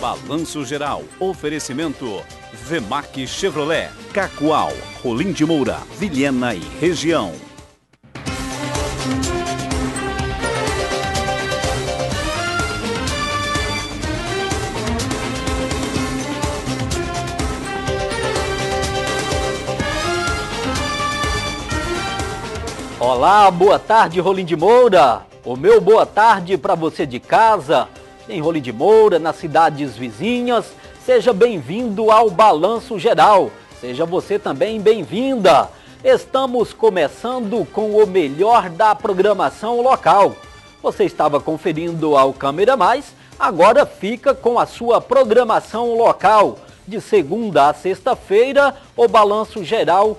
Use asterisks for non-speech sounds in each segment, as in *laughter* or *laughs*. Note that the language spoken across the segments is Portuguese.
Balanço Geral. Oferecimento. Vemac Chevrolet. Cacoal. Rolim de Moura. Vilhena e região. Olá, boa tarde, Rolim de Moura. O meu boa tarde para você de casa, em Rolim de Moura, nas cidades vizinhas. Seja bem-vindo ao Balanço Geral. Seja você também bem-vinda. Estamos começando com o melhor da programação local. Você estava conferindo ao Câmera Mais, agora fica com a sua programação local. De segunda a sexta-feira, o Balanço Geral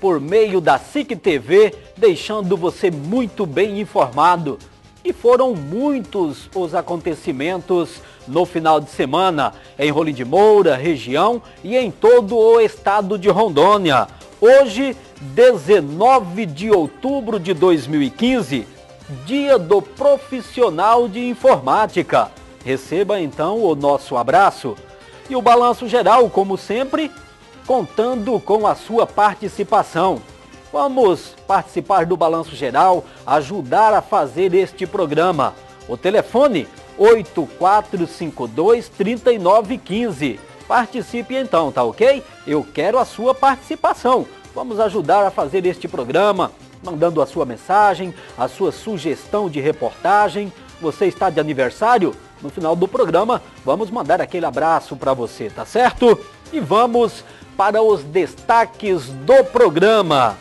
por meio da SIC TV, deixando você muito bem informado. E foram muitos os acontecimentos no final de semana em Rolim de Moura, região e em todo o estado de Rondônia. Hoje, 19 de outubro de 2015, dia do profissional de informática. Receba então o nosso abraço. E o balanço geral, como sempre, contando com a sua participação. Vamos participar do Balanço Geral, ajudar a fazer este programa. O telefone 8452-3915. Participe então, tá ok? Eu quero a sua participação. Vamos ajudar a fazer este programa, mandando a sua mensagem, a sua sugestão de reportagem. Você está de aniversário? No final do programa, vamos mandar aquele abraço para você, tá certo? E vamos para os destaques do programa.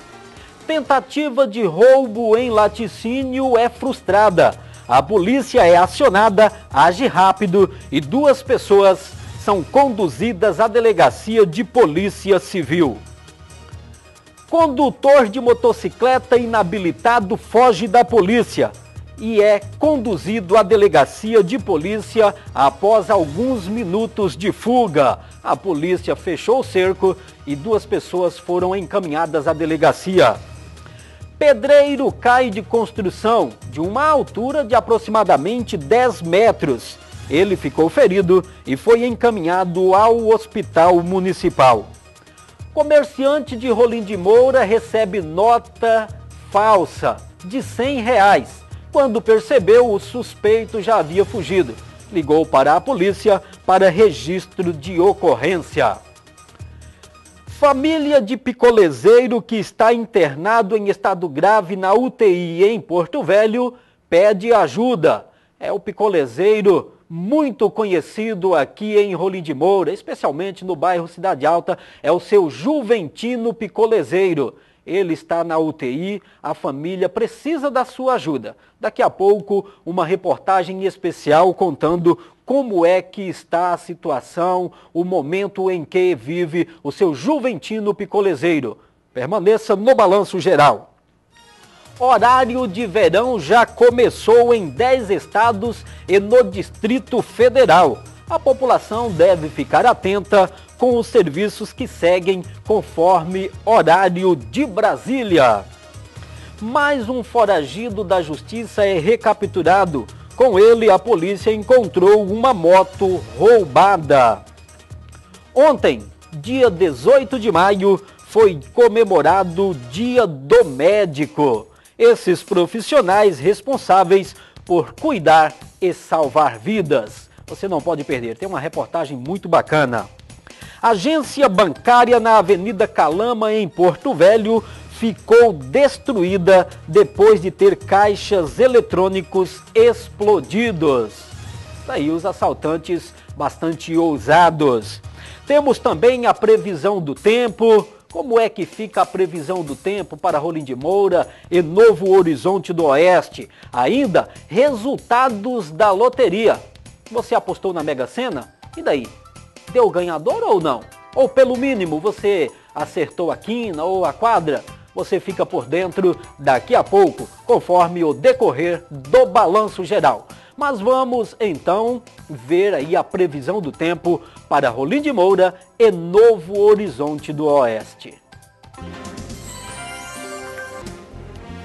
Tentativa de roubo em laticínio é frustrada. A polícia é acionada, age rápido e duas pessoas são conduzidas à delegacia de polícia civil. Condutor de motocicleta inabilitado foge da polícia e é conduzido à delegacia de polícia após alguns minutos de fuga. A polícia fechou o cerco e duas pessoas foram encaminhadas à delegacia. Pedreiro cai de construção de uma altura de aproximadamente 10 metros. Ele ficou ferido e foi encaminhado ao hospital municipal. Comerciante de Rolim de Moura recebe nota falsa de 100 reais quando percebeu o suspeito já havia fugido. Ligou para a polícia para registro de ocorrência. Família de picolezeiro que está internado em estado grave na UTI em Porto Velho pede ajuda. É o picolezeiro muito conhecido aqui em Rolim de Moura, especialmente no bairro Cidade Alta, é o seu Juventino Picolezeiro ele está na UTI, a família precisa da sua ajuda. Daqui a pouco, uma reportagem especial contando como é que está a situação, o momento em que vive o seu Juventino Picolezeiro. Permaneça no balanço geral. Horário de verão já começou em 10 estados e no Distrito Federal. A população deve ficar atenta com os serviços que seguem conforme horário de Brasília. Mais um foragido da justiça é recapturado. Com ele, a polícia encontrou uma moto roubada. Ontem, dia 18 de maio, foi comemorado o Dia do Médico. Esses profissionais responsáveis por cuidar e salvar vidas. Você não pode perder, tem uma reportagem muito bacana. Agência bancária na Avenida Calama, em Porto Velho, ficou destruída depois de ter caixas eletrônicos explodidos. Daí os assaltantes bastante ousados. Temos também a previsão do tempo. Como é que fica a previsão do tempo para Rolim de Moura e Novo Horizonte do Oeste? Ainda resultados da loteria. Você apostou na Mega Sena? E daí? deu ganhador ou não? Ou pelo mínimo você acertou a quina ou a quadra? Você fica por dentro daqui a pouco, conforme o decorrer do balanço geral. Mas vamos então ver aí a previsão do tempo para Rolim de Moura e Novo Horizonte do Oeste.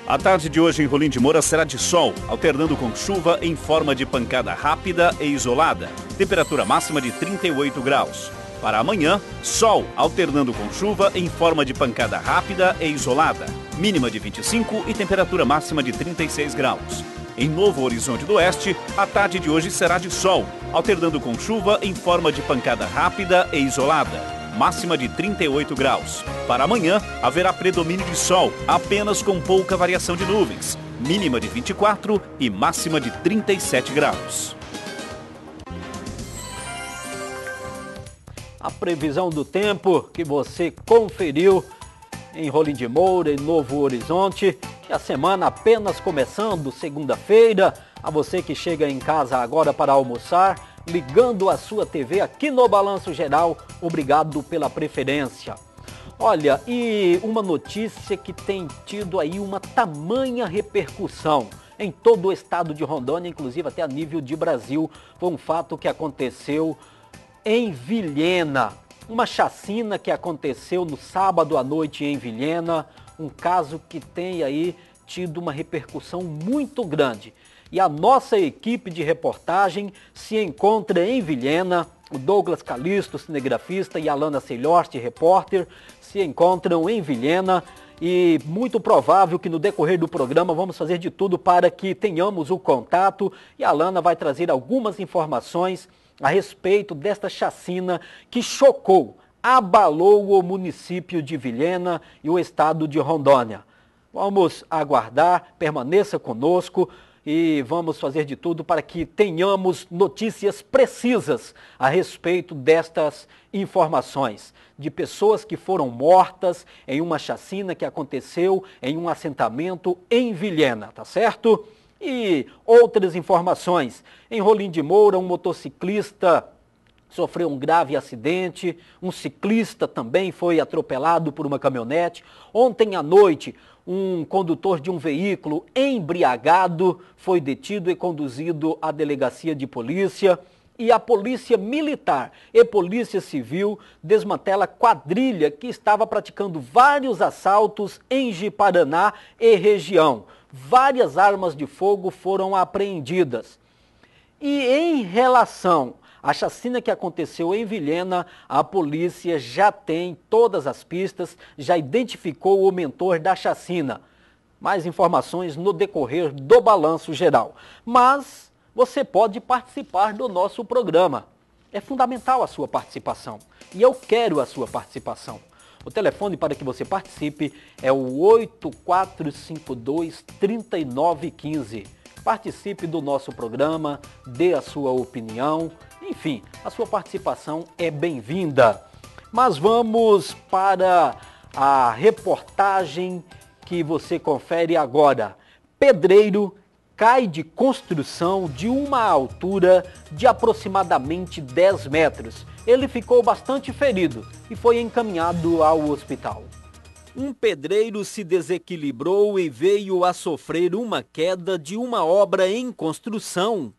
A tarde de hoje em Rolim de Moura será de sol, alternando com chuva em forma de pancada rápida e isolada. Temperatura máxima de 38 graus. Para amanhã, sol, alternando com chuva em forma de pancada rápida e isolada. Mínima de 25 e temperatura máxima de 36 graus. Em Novo Horizonte do Oeste, a tarde de hoje será de sol, alternando com chuva em forma de pancada rápida e isolada máxima de 38 graus. Para amanhã, haverá predomínio de sol, apenas com pouca variação de nuvens, mínima de 24 e máxima de 37 graus. A previsão do tempo que você conferiu em Rolim de Moura, em Novo Horizonte. E a semana apenas começando, segunda-feira. A você que chega em casa agora para almoçar, ligando a sua TV aqui no Balanço Geral. Obrigado pela preferência. Olha, e uma notícia que tem tido aí uma tamanha repercussão em todo o estado de Rondônia, inclusive até a nível de Brasil, foi um fato que aconteceu em Vilhena. Uma chacina que aconteceu no sábado à noite em Vilhena, um caso que tem aí tido uma repercussão muito grande e a nossa equipe de reportagem se encontra em Vilhena. O Douglas Calisto, cinegrafista, e a Lana Celhoste, repórter, se encontram em Vilhena e muito provável que no decorrer do programa vamos fazer de tudo para que tenhamos o contato e a Lana vai trazer algumas informações a respeito desta chacina que chocou, abalou o município de Vilhena e o estado de Rondônia. Vamos aguardar, permaneça conosco e vamos fazer de tudo para que tenhamos notícias precisas a respeito destas informações de pessoas que foram mortas em uma chacina que aconteceu em um assentamento em Vilhena, tá certo? E outras informações. Em Rolim de Moura, um motociclista sofreu um grave acidente, um ciclista também foi atropelado por uma caminhonete. Ontem à noite, um condutor de um veículo embriagado foi detido e conduzido à delegacia de polícia. E a polícia militar e polícia civil desmantela quadrilha que estava praticando vários assaltos em Jiparaná e região. Várias armas de fogo foram apreendidas. E em relação a chacina que aconteceu em Vilhena, a polícia já tem todas as pistas, já identificou o mentor da chacina. Mais informações no decorrer do balanço geral. Mas você pode participar do nosso programa. É fundamental a sua participação. E eu quero a sua participação. O telefone para que você participe é o 8452 3915. Participe do nosso programa, dê a sua opinião enfim, a sua participação é bem-vinda. Mas vamos para a reportagem que você confere agora. Pedreiro cai de construção de uma altura de aproximadamente 10 metros. Ele ficou bastante ferido e foi encaminhado ao hospital. Um pedreiro se desequilibrou e veio a sofrer uma queda de uma obra em construção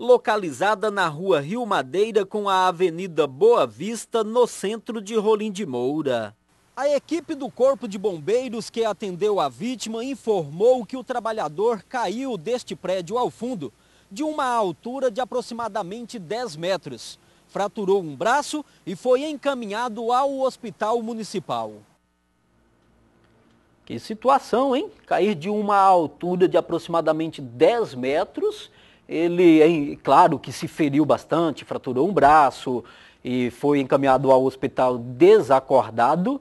localizada na rua Rio Madeira com a Avenida Boa Vista, no centro de Rolim de Moura. A equipe do Corpo de Bombeiros que atendeu a vítima informou que o trabalhador caiu deste prédio ao fundo, de uma altura de aproximadamente 10 metros. Fraturou um braço e foi encaminhado ao hospital municipal. Que situação, hein? Cair de uma altura de aproximadamente 10 metros ele, claro que se feriu bastante, fraturou um braço e foi encaminhado ao hospital desacordado,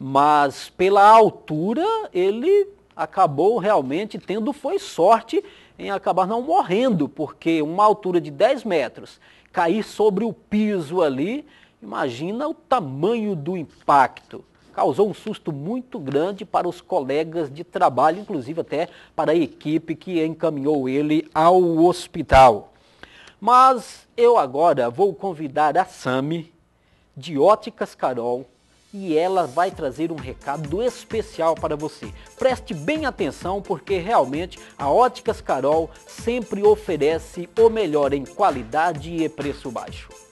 mas pela altura ele acabou realmente tendo foi sorte em acabar não morrendo, porque uma altura de 10 metros, cair sobre o piso ali, imagina o tamanho do impacto causou um susto muito grande para os colegas de trabalho, inclusive até para a equipe que encaminhou ele ao hospital. Mas eu agora vou convidar a Sami, de Óticas Carol, e ela vai trazer um recado especial para você. Preste bem atenção porque realmente a Óticas Carol sempre oferece o melhor em qualidade e preço baixo.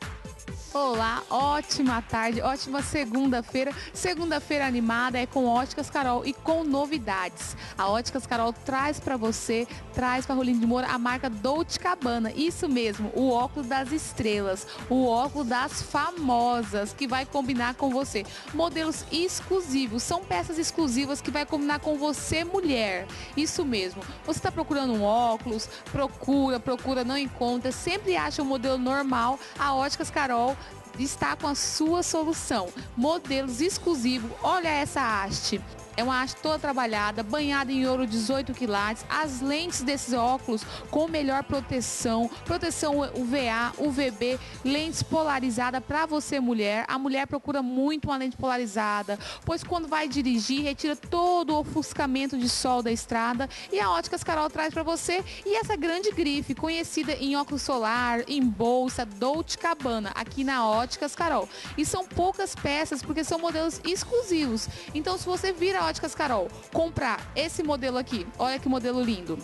Olá, ótima tarde, ótima segunda-feira. Segunda-feira animada é com Óticas Carol e com novidades. A Óticas Carol traz para você, traz para Rolim de Moura a marca Dolce Cabana. Isso mesmo, o óculos das estrelas, o óculos das famosas que vai combinar com você. Modelos exclusivos, são peças exclusivas que vai combinar com você, mulher. Isso mesmo. Você está procurando um óculos, procura, procura, não encontra, sempre acha um modelo normal. A Óticas Carol está com a sua solução. Modelos exclusivos. Olha essa haste. É uma haste toda trabalhada, banhada em ouro 18 quilates. As lentes desses óculos com melhor proteção, proteção UVA, UVB, lentes polarizadas para você mulher. A mulher procura muito uma lente polarizada, pois quando vai dirigir, retira todo o ofuscamento de sol da estrada. E a Óticas Carol traz para você. E essa grande grife, conhecida em óculos solar, em bolsa, Dolce Cabana, aqui na Óticas Carol. E são poucas peças, porque são modelos exclusivos. Então, se você vira Óticas Carol. Comprar esse modelo aqui, olha que modelo lindo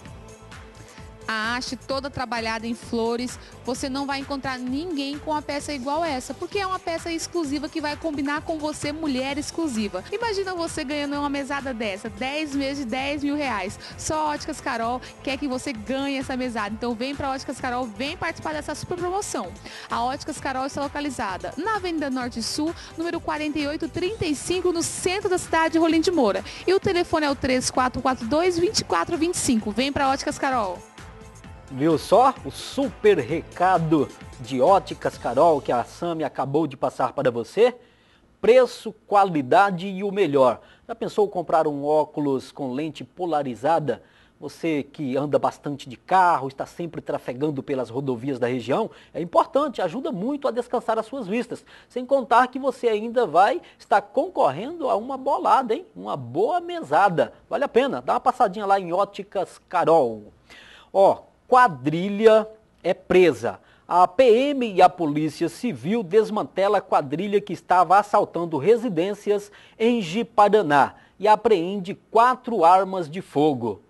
a haste toda trabalhada em flores. Você não vai encontrar ninguém com uma peça igual essa, porque é uma peça exclusiva que vai combinar com você, mulher exclusiva. Imagina você ganhando uma mesada dessa, 10 meses de 10 mil reais. Só Óticas Carol quer que você ganhe essa mesada. Então vem para Óticas Carol, vem participar dessa super promoção. A Óticas Carol está localizada na Avenida Norte Sul, número 4835, no centro da cidade de Rolim de Moura. E o telefone é o 3442 2425. Vem para Óticas Carol. Viu só o super recado de óticas Carol que a Sami acabou de passar para você? Preço, qualidade e o melhor. Já pensou comprar um óculos com lente polarizada? Você que anda bastante de carro, está sempre trafegando pelas rodovias da região, é importante, ajuda muito a descansar as suas vistas. Sem contar que você ainda vai estar concorrendo a uma bolada, hein? Uma boa mesada. Vale a pena, dá uma passadinha lá em Óticas Carol. Ó, quadrilha é presa. A PM e a Polícia Civil desmantela a quadrilha que estava assaltando residências em Jiparaná e apreende quatro armas de fogo.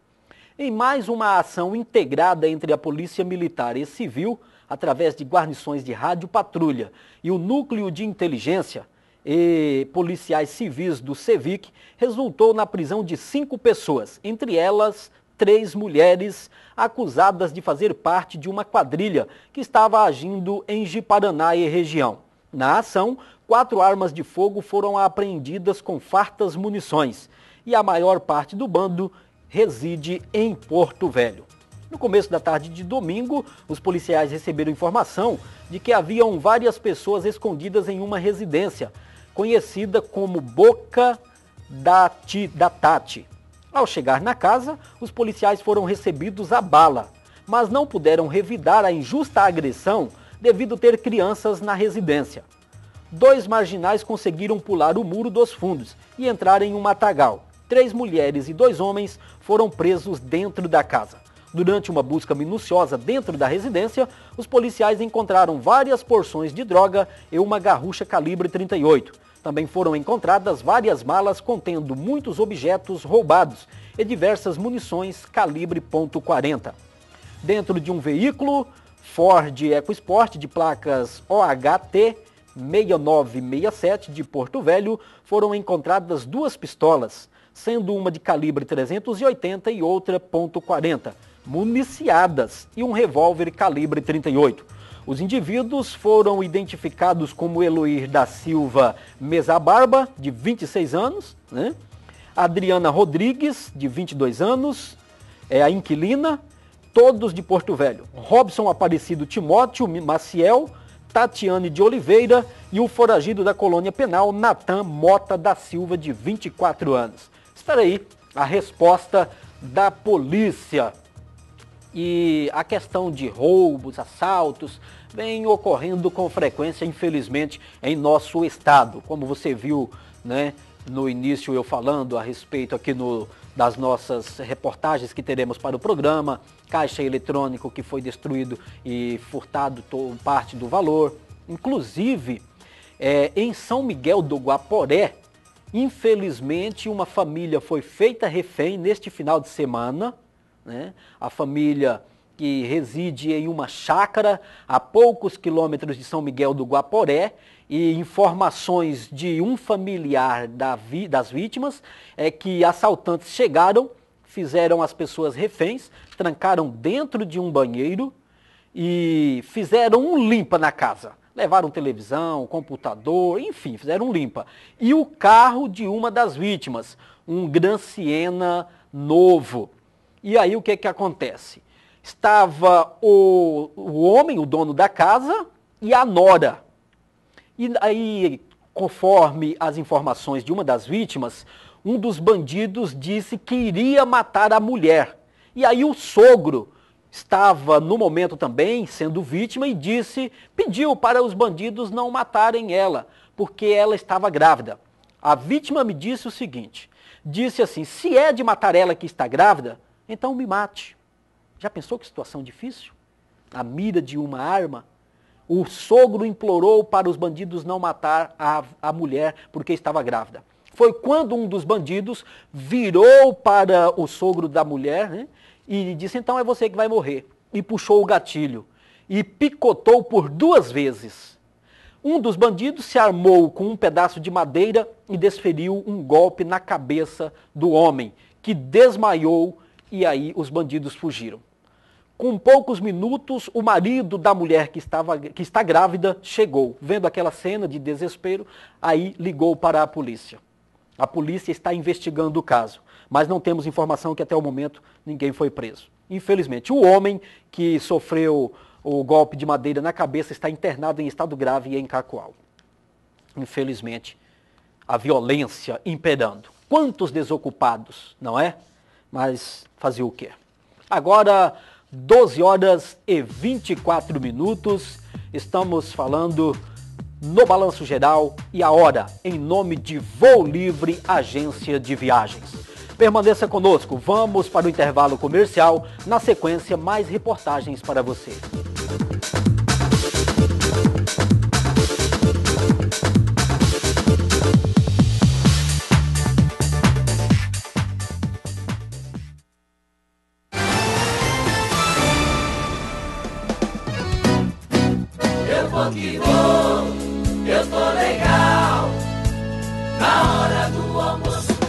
Em mais uma ação integrada entre a Polícia Militar e Civil, através de guarnições de rádio patrulha e o Núcleo de Inteligência e policiais civis do CEVIC, resultou na prisão de cinco pessoas, entre elas três mulheres acusadas de fazer parte de uma quadrilha que estava agindo em Jiparaná e região. Na ação, quatro armas de fogo foram apreendidas com fartas munições e a maior parte do bando reside em Porto Velho. No começo da tarde de domingo, os policiais receberam informação de que haviam várias pessoas escondidas em uma residência, conhecida como Boca da, da Tati. Ao chegar na casa, os policiais foram recebidos a bala, mas não puderam revidar a injusta agressão devido ter crianças na residência. Dois marginais conseguiram pular o muro dos fundos e entrar em um matagal. Três mulheres e dois homens foram presos dentro da casa. Durante uma busca minuciosa dentro da residência, os policiais encontraram várias porções de droga e uma garrucha calibre 38. Também foram encontradas várias malas contendo muitos objetos roubados e diversas munições calibre .40. Dentro de um veículo Ford EcoSport de placas OHT 6967 de Porto Velho foram encontradas duas pistolas, sendo uma de calibre 380 e outra .40, municiadas, e um revólver calibre 38. Os indivíduos foram identificados como Eloir da Silva Mesa Barba, de 26 anos, né? Adriana Rodrigues, de 22 anos, é a inquilina, todos de Porto Velho. Robson Aparecido Timóteo Maciel, Tatiane de Oliveira e o foragido da colônia penal, Natan Mota da Silva, de 24 anos. Espera aí a resposta da polícia e a questão de roubos, assaltos, vem ocorrendo com frequência, infelizmente, em nosso estado. Como você viu né, no início eu falando a respeito aqui no, das nossas reportagens que teremos para o programa, caixa eletrônico que foi destruído e furtado parte do valor. Inclusive, é, em São Miguel do Guaporé, infelizmente uma família foi feita refém neste final de semana, né? A família que reside em uma chácara a poucos quilômetros de São Miguel do Guaporé e informações de um familiar da vi, das vítimas é que assaltantes chegaram, fizeram as pessoas reféns, trancaram dentro de um banheiro e fizeram um limpa na casa. Levaram televisão, computador, enfim, fizeram um limpa. E o carro de uma das vítimas, um Gran Siena novo. E aí o que, que acontece? Estava o, o homem, o dono da casa, e a nora. E aí, conforme as informações de uma das vítimas, um dos bandidos disse que iria matar a mulher. E aí o sogro estava no momento também sendo vítima e disse, pediu para os bandidos não matarem ela, porque ela estava grávida. A vítima me disse o seguinte: disse assim: se é de matar ela que está grávida, então me mate. Já pensou que situação difícil? A mira de uma arma. O sogro implorou para os bandidos não matar a, a mulher porque estava grávida. Foi quando um dos bandidos virou para o sogro da mulher né, e disse: Então é você que vai morrer. E puxou o gatilho e picotou por duas vezes. Um dos bandidos se armou com um pedaço de madeira e desferiu um golpe na cabeça do homem, que desmaiou e aí os bandidos fugiram. Com poucos minutos, o marido da mulher que, estava, que está grávida chegou. Vendo aquela cena de desespero, aí ligou para a polícia. A polícia está investigando o caso mas não temos informação que até o momento ninguém foi preso. Infelizmente, o homem que sofreu o golpe de madeira na cabeça está internado em estado grave em Cacoal. Infelizmente, a violência imperando. Quantos desocupados, não é? Mas fazer o quê? Agora, 12 horas e 24 minutos, estamos falando no Balanço Geral e a hora, em nome de Voo Livre Agência de Viagens. Permaneça conosco, vamos para o intervalo comercial. Na sequência, mais reportagens para você. Eu tô legal. Na hora do almoço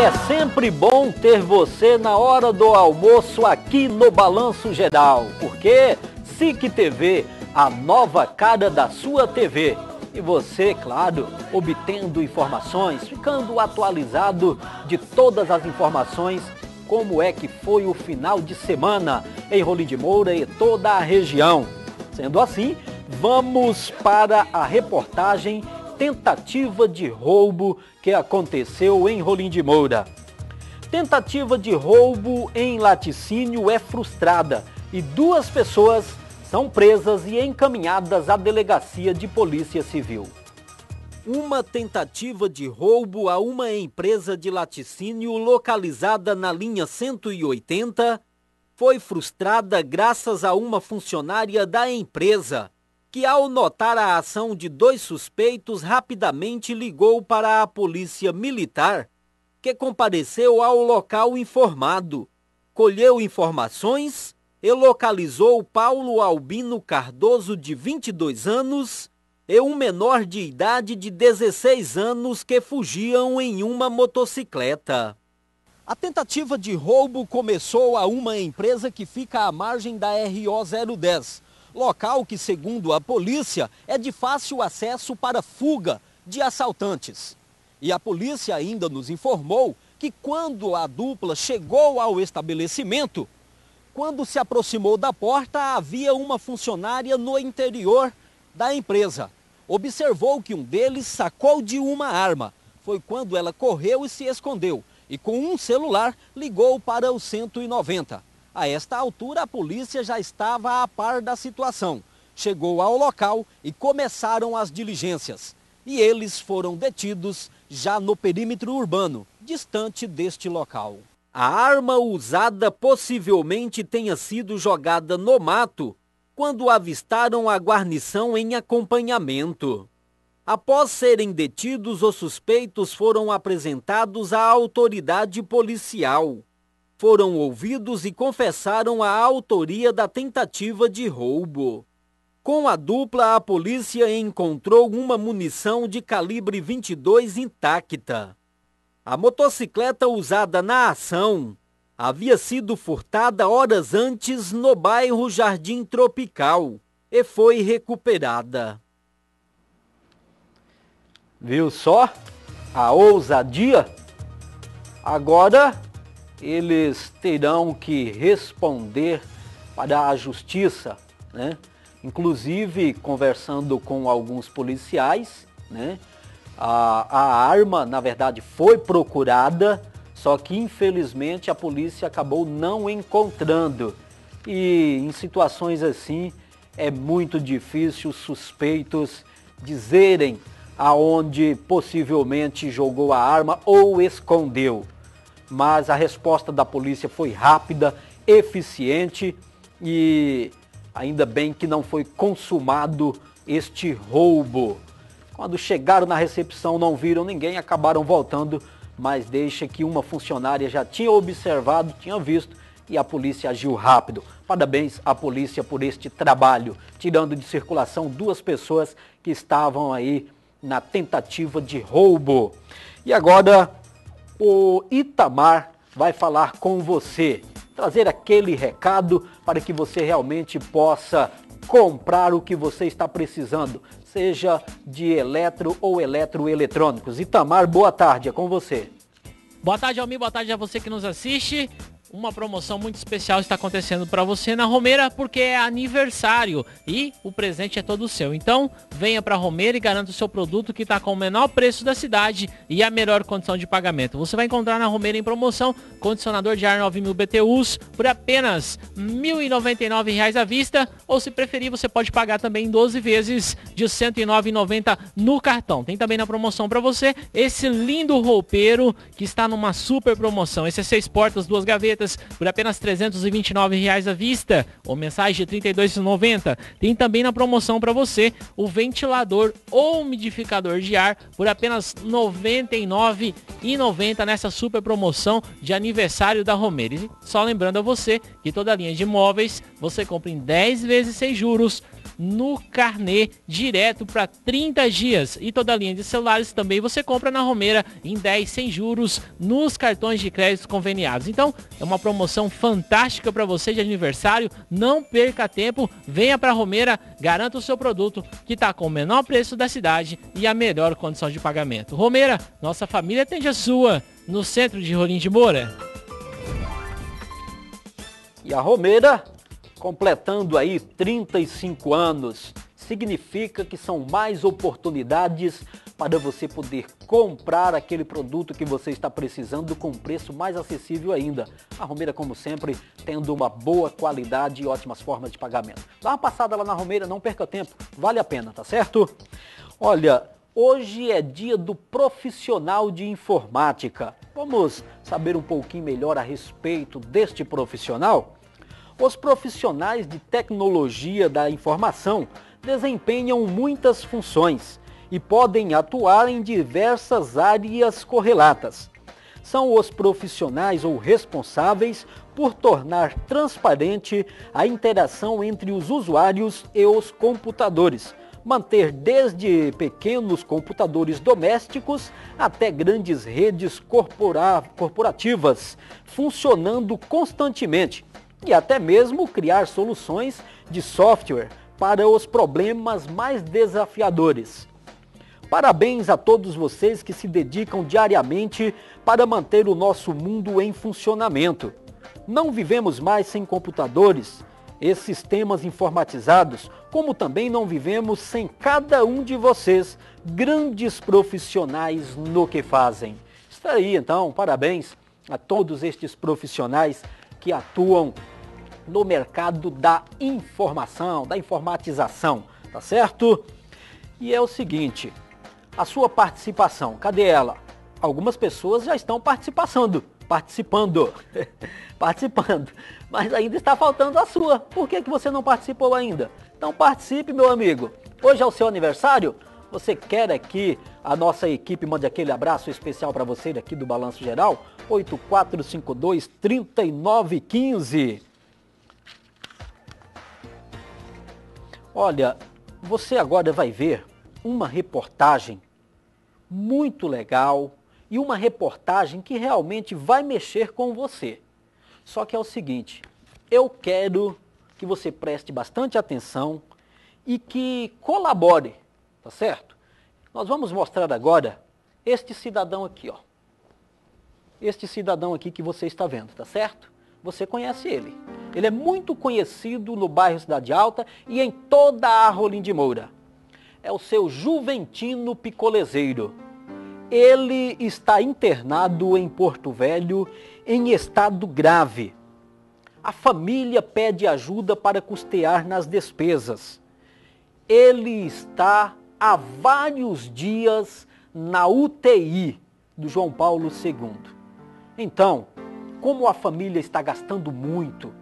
é sempre bom ter você na hora do almoço aqui no Balanço Geral, porque SIC TV, a nova cara da sua TV. E você, claro, obtendo informações, ficando atualizado de todas as informações, como é que foi o final de semana em Rolim de Moura e toda a região. Sendo assim, vamos para a reportagem tentativa de roubo que aconteceu em Rolim de Moura. Tentativa de roubo em laticínio é frustrada e duas pessoas são presas e encaminhadas à delegacia de polícia civil. Uma tentativa de roubo a uma empresa de laticínio localizada na linha 180 foi frustrada graças a uma funcionária da empresa que, ao notar a ação de dois suspeitos, rapidamente ligou para a polícia militar, que compareceu ao local informado, colheu informações e localizou Paulo Albino Cardoso, de 22 anos, e um menor de idade de 16 anos que fugiam em uma motocicleta. A tentativa de roubo começou a uma empresa que fica à margem da RO 010 local que, segundo a polícia, é de fácil acesso para fuga de assaltantes. E a polícia ainda nos informou que quando a dupla chegou ao estabelecimento, quando se aproximou da porta, havia uma funcionária no interior da empresa. Observou que um deles sacou de uma arma. Foi quando ela correu e se escondeu. E com um celular ligou para o 190. A esta altura, a polícia já estava a par da situação. Chegou ao local e começaram as diligências. E eles foram detidos já no perímetro urbano, distante deste local. A arma usada possivelmente tenha sido jogada no mato quando avistaram a guarnição em acompanhamento. Após serem detidos, os suspeitos foram apresentados à autoridade policial foram ouvidos e confessaram a autoria da tentativa de roubo. Com a dupla, a polícia encontrou uma munição de calibre 22 intacta. A motocicleta usada na ação havia sido furtada horas antes no bairro Jardim Tropical e foi recuperada. Viu só a ousadia? Agora eles terão que responder para a justiça, né? Inclusive conversando com alguns policiais, né? A, a arma, na verdade, foi procurada, só que infelizmente a polícia acabou não encontrando. E em situações assim é muito difícil suspeitos dizerem aonde possivelmente jogou a arma ou escondeu mas a resposta da polícia foi rápida, eficiente e ainda bem que não foi consumado este roubo. Quando chegaram na recepção não viram ninguém, acabaram voltando, mas deixa que uma funcionária já tinha observado, tinha visto e a polícia agiu rápido. Parabéns à polícia por este trabalho, tirando de circulação duas pessoas que estavam aí na tentativa de roubo. E agora o Itamar vai falar com você, trazer aquele recado para que você realmente possa comprar o que você está precisando, seja de eletro ou eletroeletrônicos. Itamar, boa tarde, é com você. Boa tarde, Almir, boa tarde a você que nos assiste uma promoção muito especial está acontecendo para você na Romeira porque é aniversário e o presente é todo seu. Então, venha para Romeira e garanta o seu produto que está com o menor preço da cidade e a melhor condição de pagamento. Você vai encontrar na Romeira em promoção condicionador de ar 9000 BTUs por apenas R$ 1.099 à vista ou se preferir você pode pagar também em 12 vezes de R$ 109,90 no cartão. Tem também na promoção para você esse lindo roupeiro que está numa super promoção. Esse é seis portas, duas gavetas por apenas 329 reais à vista ou mensagem de R$ 32,90. Tem também na promoção para você o ventilador ou umidificador de ar por apenas R$ 99,90 nessa super promoção de aniversário da Romero. só lembrando a você que toda linha de imóveis você compra em 10 vezes sem juros no carnê direto para 30 dias. E toda a linha de celulares também você compra na Romeira em 10 sem juros nos cartões de crédito conveniados. Então, é uma promoção fantástica para você de aniversário. Não perca tempo, venha para Romeira, garanta o seu produto que está com o menor preço da cidade e a melhor condição de pagamento. Romeira, nossa família atende a sua, no centro de Rolim de Moura. E a Romeira completando aí 35 anos, significa que são mais oportunidades para você poder comprar aquele produto que você está precisando com preço mais acessível ainda. A Romeira, como sempre, tendo uma boa qualidade e ótimas formas de pagamento. Dá uma passada lá na Romeira, não perca tempo, vale a pena, tá certo? Olha, hoje é dia do profissional de informática. Vamos saber um pouquinho melhor a respeito deste profissional? Os profissionais de tecnologia da informação desempenham muitas funções e podem atuar em diversas áreas correlatas. São os profissionais ou responsáveis por tornar transparente a interação entre os usuários e os computadores, manter desde pequenos computadores domésticos até grandes redes corpora corporativas funcionando constantemente e até mesmo criar soluções de software para os problemas mais desafiadores. Parabéns a todos vocês que se dedicam diariamente para manter o nosso mundo em funcionamento. Não vivemos mais sem computadores e sistemas informatizados, como também não vivemos sem cada um de vocês, grandes profissionais no que fazem. Está aí então, parabéns a todos estes profissionais que atuam no mercado da informação, da informatização, tá certo? E é o seguinte, a sua participação, cadê ela? Algumas pessoas já estão participando, participando, *laughs* participando, mas ainda está faltando a sua. Por que, que você não participou ainda? Então participe, meu amigo. Hoje é o seu aniversário? Você quer aqui a nossa equipe mande aquele abraço especial para você daqui do Balanço Geral? 8452 3915. Olha, você agora vai ver uma reportagem muito legal e uma reportagem que realmente vai mexer com você. Só que é o seguinte, eu quero que você preste bastante atenção e que colabore, tá certo? Nós vamos mostrar agora este cidadão aqui, ó. Este cidadão aqui que você está vendo, tá certo? Você conhece ele. Ele é muito conhecido no bairro Cidade Alta e em toda a Rolim de Moura. É o seu Juventino Picolezeiro. Ele está internado em Porto Velho em estado grave a família pede ajuda para custear nas despesas. Ele está há vários dias na UTI do João Paulo II. Então, como a família está gastando muito,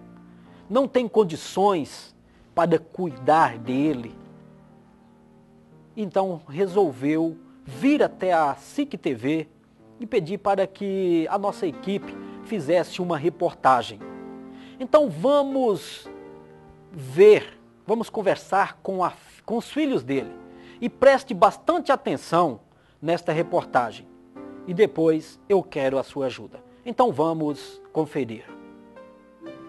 não tem condições para cuidar dele, então resolveu vir até a SIC TV e pedir para que a nossa equipe fizesse uma reportagem. Então vamos ver, vamos conversar com, a, com os filhos dele. E preste bastante atenção nesta reportagem. E depois eu quero a sua ajuda. Então vamos conferir.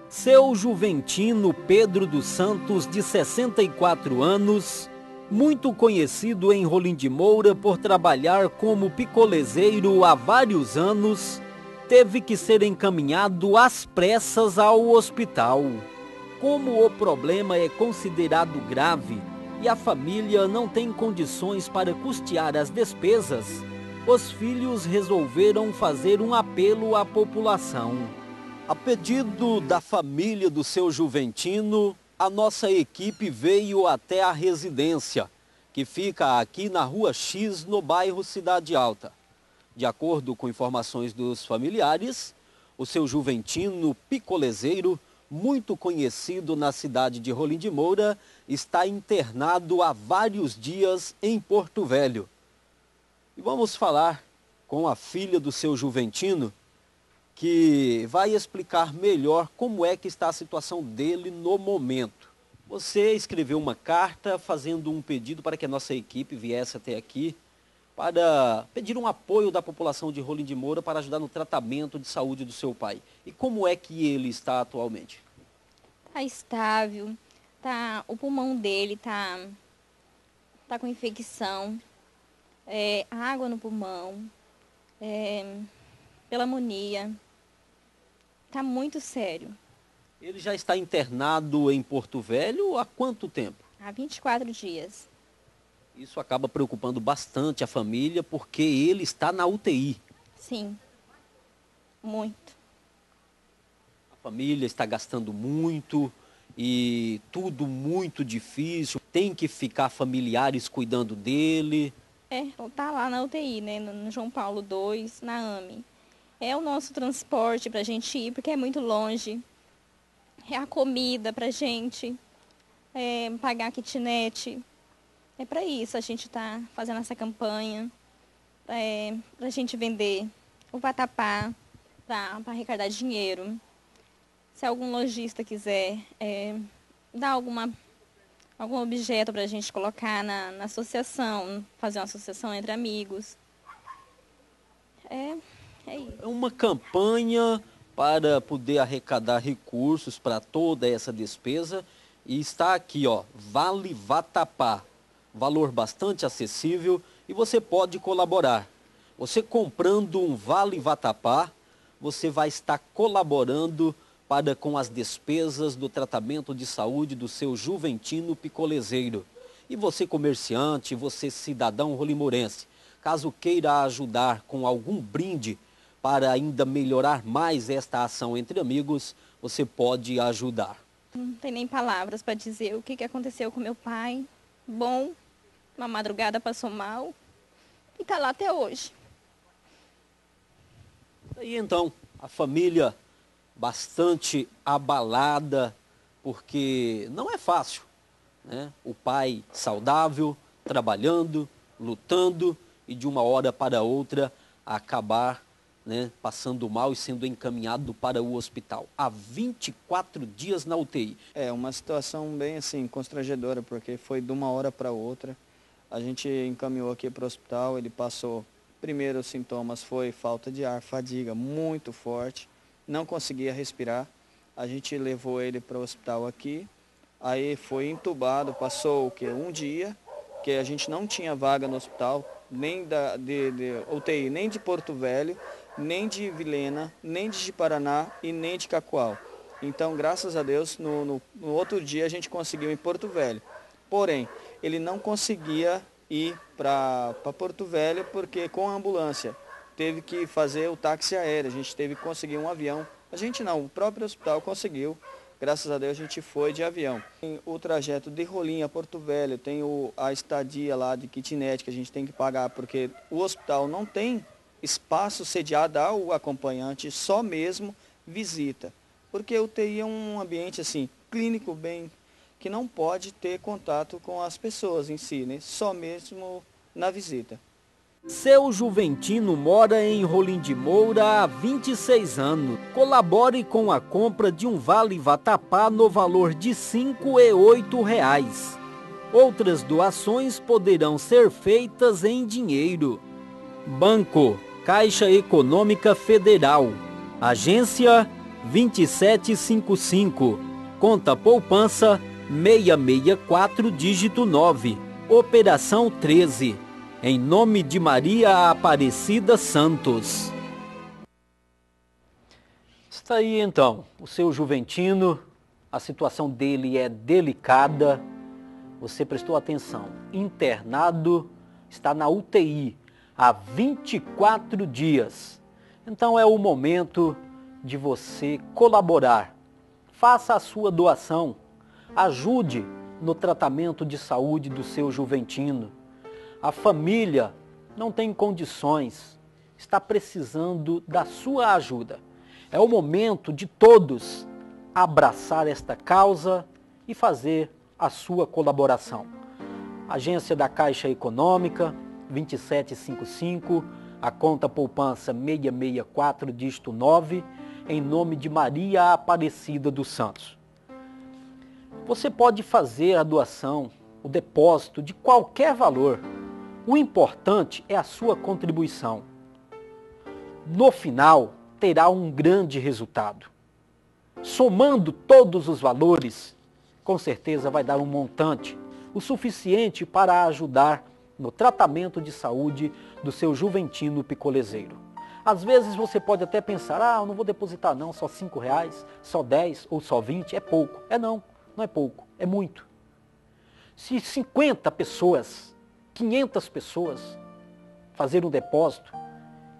Seu Juventino Pedro dos Santos, de 64 anos, muito conhecido em Rolim de Moura por trabalhar como picolezeiro há vários anos, teve que ser encaminhado às pressas ao hospital. Como o problema é considerado grave e a família não tem condições para custear as despesas, os filhos resolveram fazer um apelo à população. A pedido da família do seu Juventino, a nossa equipe veio até a residência, que fica aqui na Rua X, no bairro Cidade Alta. De acordo com informações dos familiares, o seu Juventino Picolezeiro, muito conhecido na cidade de Rolim de Moura, está internado há vários dias em Porto Velho. E vamos falar com a filha do seu Juventino, que vai explicar melhor como é que está a situação dele no momento. Você escreveu uma carta fazendo um pedido para que a nossa equipe viesse até aqui para pedir um apoio da população de Rolim de Moura para ajudar no tratamento de saúde do seu pai. E como é que ele está atualmente? Está estável, tá, o pulmão dele está tá com infecção, é, água no pulmão, é, pneumonia. Está muito sério. Ele já está internado em Porto Velho há quanto tempo? Há 24 dias. Isso acaba preocupando bastante a família porque ele está na UTI. Sim, muito. A família está gastando muito e tudo muito difícil. Tem que ficar familiares cuidando dele. É, tá lá na UTI, né, no João Paulo II, na AME. É o nosso transporte para a gente ir, porque é muito longe. É a comida para a gente, é pagar kitnet, é para isso a gente está fazendo essa campanha, é, para a gente vender o vatapá, para arrecadar dinheiro. Se algum lojista quiser é, dar alguma, algum objeto para a gente colocar na, na associação, fazer uma associação entre amigos. É, é isso. É uma campanha para poder arrecadar recursos para toda essa despesa. E está aqui, ó, Vale Vatapá valor bastante acessível e você pode colaborar. Você comprando um Vale Vatapá, você vai estar colaborando para com as despesas do tratamento de saúde do seu juventino picolezeiro. E você comerciante, você cidadão rolimurense, caso queira ajudar com algum brinde para ainda melhorar mais esta ação entre amigos, você pode ajudar. Não tem nem palavras para dizer o que, que aconteceu com meu pai. Bom, uma madrugada passou mal e está lá até hoje. E então, a família bastante abalada, porque não é fácil. Né? O pai saudável, trabalhando, lutando e de uma hora para outra acabar né, passando mal e sendo encaminhado para o hospital. Há 24 dias na UTI. É uma situação bem assim constrangedora, porque foi de uma hora para outra. A gente encaminhou aqui para o hospital, ele passou. Primeiros sintomas foi falta de ar, fadiga muito forte, não conseguia respirar. A gente levou ele para o hospital aqui, aí foi entubado, passou o que um dia, que a gente não tinha vaga no hospital, nem da de, de UTI, nem de Porto Velho, nem de Vilena, nem de Paraná e nem de Cacoal. Então, graças a Deus, no, no, no outro dia a gente conseguiu em Porto Velho. Porém, ele não conseguia ir para Porto Velho porque com a ambulância teve que fazer o táxi aéreo, a gente teve que conseguir um avião. A gente não, o próprio hospital conseguiu. Graças a Deus a gente foi de avião. Tem o trajeto de Rolim a Porto Velho, tem o, a estadia lá de kitnet que a gente tem que pagar, porque o hospital não tem espaço sediado ao acompanhante, só mesmo visita. Porque o TI é um ambiente assim, clínico bem, que não pode ter contato com as pessoas em si, né? só mesmo na visita. Seu Juventino mora em Rolim de Moura há 26 anos. Colabore com a compra de um Vale Vatapá no valor de R$ 5 e R$ reais. Outras doações poderão ser feitas em dinheiro. Banco Caixa Econômica Federal, Agência 2755, Conta Poupança 664, dígito 9, Operação 13, em nome de Maria Aparecida Santos. Está aí então, o seu Juventino, a situação dele é delicada, você prestou atenção, internado, está na UTI, há 24 dias. Então é o momento de você colaborar. Faça a sua doação. Ajude no tratamento de saúde do seu juventino. A família não tem condições, está precisando da sua ajuda. É o momento de todos abraçar esta causa e fazer a sua colaboração. Agência da Caixa Econômica, 2755, a conta poupança 664, dígito 9, em nome de Maria Aparecida dos Santos. Você pode fazer a doação, o depósito de qualquer valor. O importante é a sua contribuição. No final, terá um grande resultado. Somando todos os valores, com certeza vai dar um montante, o suficiente para ajudar no tratamento de saúde do seu juventino picolezeiro. Às vezes você pode até pensar, ah, eu não vou depositar não, só cinco reais, só 10 ou só 20, é pouco. É não, não é pouco, é muito. Se 50 pessoas, 500 pessoas fazerem um depósito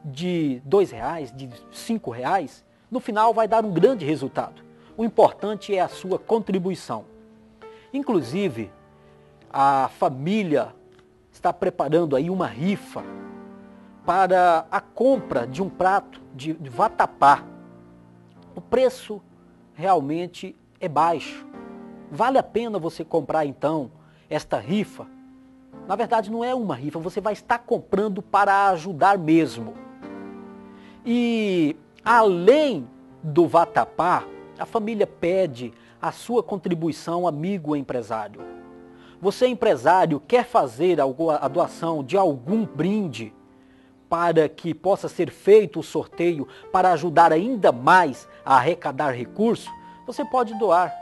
de dois reais, de cinco reais, no final vai dar um grande resultado. O importante é a sua contribuição. Inclusive, a família está preparando aí uma rifa para a compra de um prato de, vatapá. O preço realmente é baixo. Vale a pena você comprar então esta rifa? Na verdade não é uma rifa, você vai estar comprando para ajudar mesmo. E além do vatapá, a família pede a sua contribuição, amigo empresário. Você, empresário, quer fazer a doação de algum brinde para que possa ser feito o sorteio para ajudar ainda mais a arrecadar recursos? Você pode doar.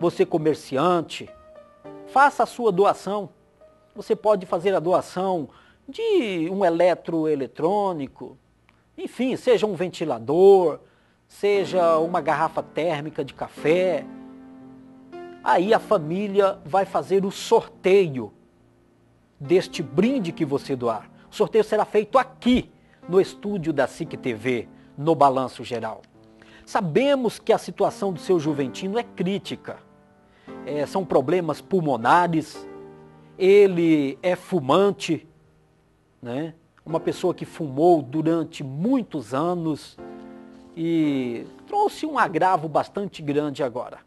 Você, comerciante, faça a sua doação. Você pode fazer a doação de um eletroeletrônico, enfim, seja um ventilador, seja uma garrafa térmica de café, Aí a família vai fazer o sorteio deste brinde que você doar. O sorteio será feito aqui, no estúdio da SIC TV, no Balanço Geral. Sabemos que a situação do seu Juventino é crítica. É, são problemas pulmonares, ele é fumante, né? uma pessoa que fumou durante muitos anos e trouxe um agravo bastante grande agora.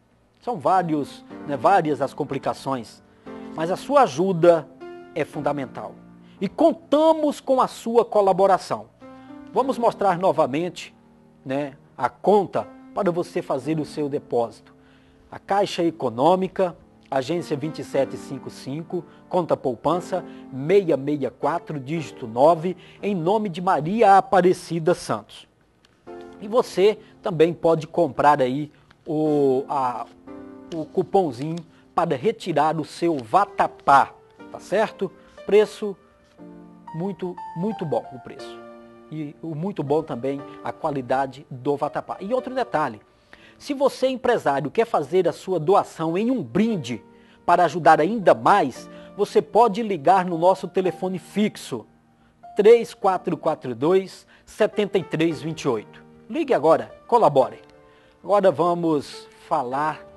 São vários, né, várias as complicações, mas a sua ajuda é fundamental. e contamos com a sua colaboração. Vamos mostrar novamente né, a conta para você fazer o seu depósito. A Caixa Econômica, agência 2755, conta poupança 664, dígito 9, em nome de Maria Aparecida Santos. E você também pode comprar aí o, a, o cupomzinho para retirar o seu vatapá, tá certo? Preço muito, muito bom o preço. E o muito bom também a qualidade do vatapá. E outro detalhe, se você empresário quer fazer a sua doação em um brinde para ajudar ainda mais, você pode ligar no nosso telefone fixo 3442 7328. Ligue agora, colabore. Agora vamos falar.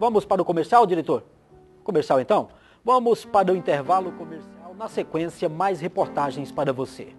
Vamos para o comercial, diretor? Comercial então? Vamos para o intervalo comercial. Na sequência, mais reportagens para você.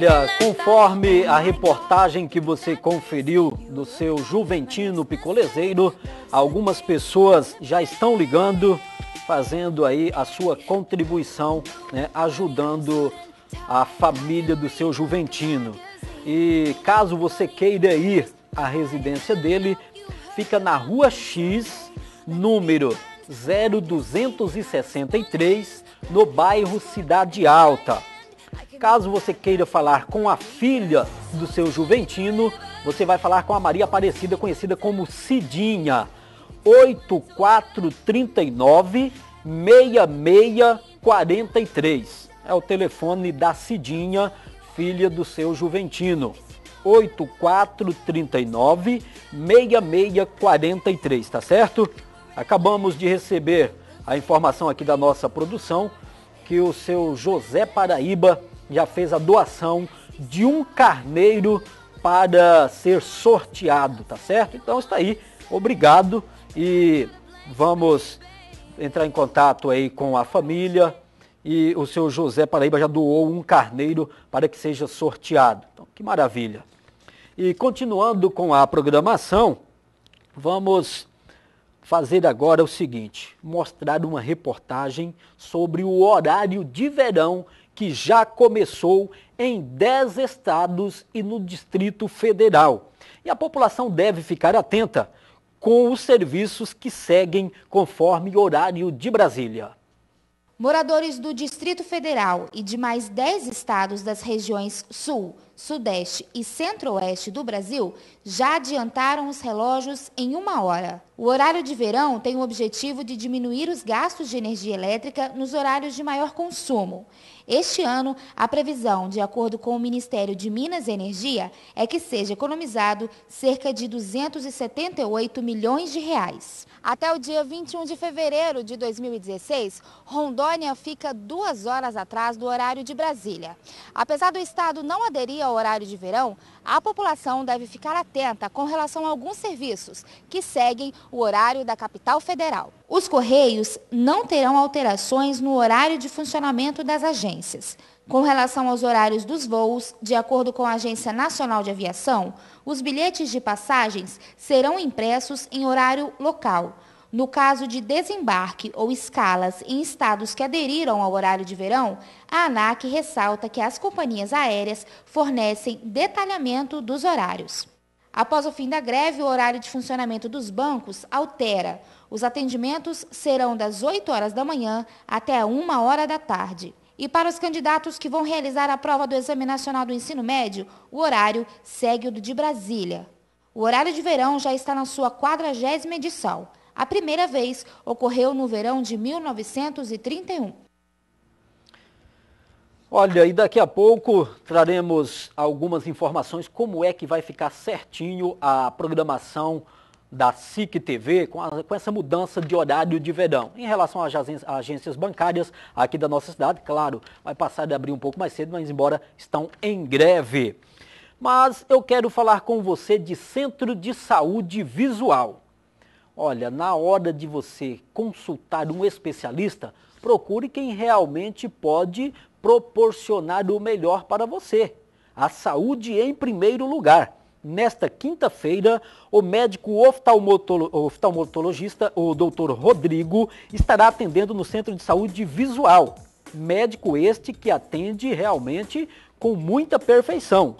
Olha, conforme a reportagem que você conferiu do seu Juventino Picolezeiro, algumas pessoas já estão ligando, fazendo aí a sua contribuição, né, ajudando a família do seu Juventino. E caso você queira ir à residência dele, fica na Rua X, número 0263, no bairro Cidade Alta. Caso você queira falar com a filha do seu Juventino, você vai falar com a Maria Aparecida, conhecida como Cidinha. 8439 6643. É o telefone da Cidinha, filha do seu Juventino. 8439 6643, tá certo? Acabamos de receber a informação aqui da nossa produção que o seu José Paraíba já fez a doação de um carneiro para ser sorteado, tá certo? Então está aí, obrigado e vamos entrar em contato aí com a família e o seu José Paraíba já doou um carneiro para que seja sorteado. Então, que maravilha. E continuando com a programação, vamos fazer agora o seguinte, mostrar uma reportagem sobre o horário de verão que já começou em 10 estados e no Distrito Federal. E a população deve ficar atenta com os serviços que seguem conforme horário de Brasília. Moradores do Distrito Federal e de mais 10 estados das regiões Sul, Sudeste e Centro-Oeste do Brasil já adiantaram os relógios em uma hora. O horário de verão tem o objetivo de diminuir os gastos de energia elétrica nos horários de maior consumo. Este ano, a previsão, de acordo com o Ministério de Minas e Energia, é que seja economizado cerca de 278 milhões de reais. Até o dia 21 de fevereiro de 2016, Rondônia fica duas horas atrás do horário de Brasília. Apesar do estado não aderir ao horário de verão, a população deve ficar atenta com relação a alguns serviços que seguem o horário da capital federal. Os Correios não terão alterações no horário de funcionamento das agências. Com relação aos horários dos voos, de acordo com a Agência Nacional de Aviação, os bilhetes de passagens serão impressos em horário local. No caso de desembarque ou escalas em estados que aderiram ao horário de verão, a ANAC ressalta que as companhias aéreas fornecem detalhamento dos horários. Após o fim da greve, o horário de funcionamento dos bancos altera. Os atendimentos serão das 8 horas da manhã até 1 hora da tarde. E para os candidatos que vão realizar a prova do Exame Nacional do Ensino Médio, o horário segue o de Brasília. O horário de verão já está na sua 40 edição. A primeira vez ocorreu no verão de 1931. Olha, e daqui a pouco traremos algumas informações como é que vai ficar certinho a programação da SIC TV com, a, com, essa mudança de horário de verão. Em relação às agências bancárias aqui da nossa cidade, claro, vai passar de abrir um pouco mais cedo, mas embora estão em greve. Mas eu quero falar com você de Centro de Saúde Visual. Olha, na hora de você consultar um especialista, procure quem realmente pode proporcionar o melhor para você. A saúde em primeiro lugar. Nesta quinta-feira, o médico oftalmologista, o doutor Rodrigo, estará atendendo no Centro de Saúde Visual. Médico este que atende realmente com muita perfeição.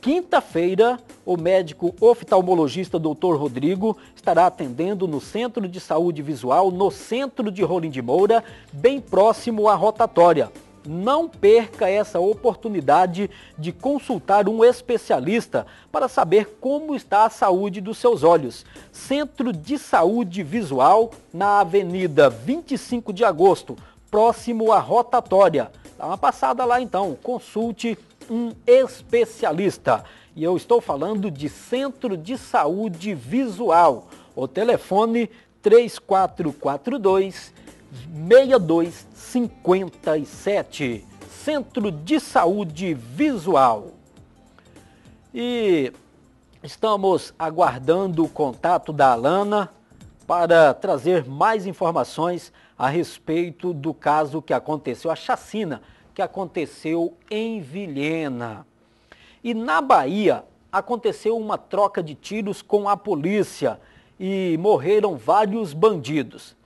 Quinta-feira, o médico oftalmologista Dr. Rodrigo estará atendendo no Centro de Saúde Visual, no centro de Rolim de Moura, bem próximo à rotatória. Não perca essa oportunidade de consultar um especialista para saber como está a saúde dos seus olhos. Centro de Saúde Visual, na Avenida 25 de Agosto, próximo à rotatória. Dá uma passada lá então, consulte um especialista. E eu estou falando de Centro de Saúde Visual. O telefone 3442 6257. Centro de Saúde Visual. E estamos aguardando o contato da Alana para trazer mais informações a respeito do caso que aconteceu, a chacina que aconteceu em Vilhena. E na Bahia aconteceu uma troca de tiros com a polícia e morreram vários bandidos.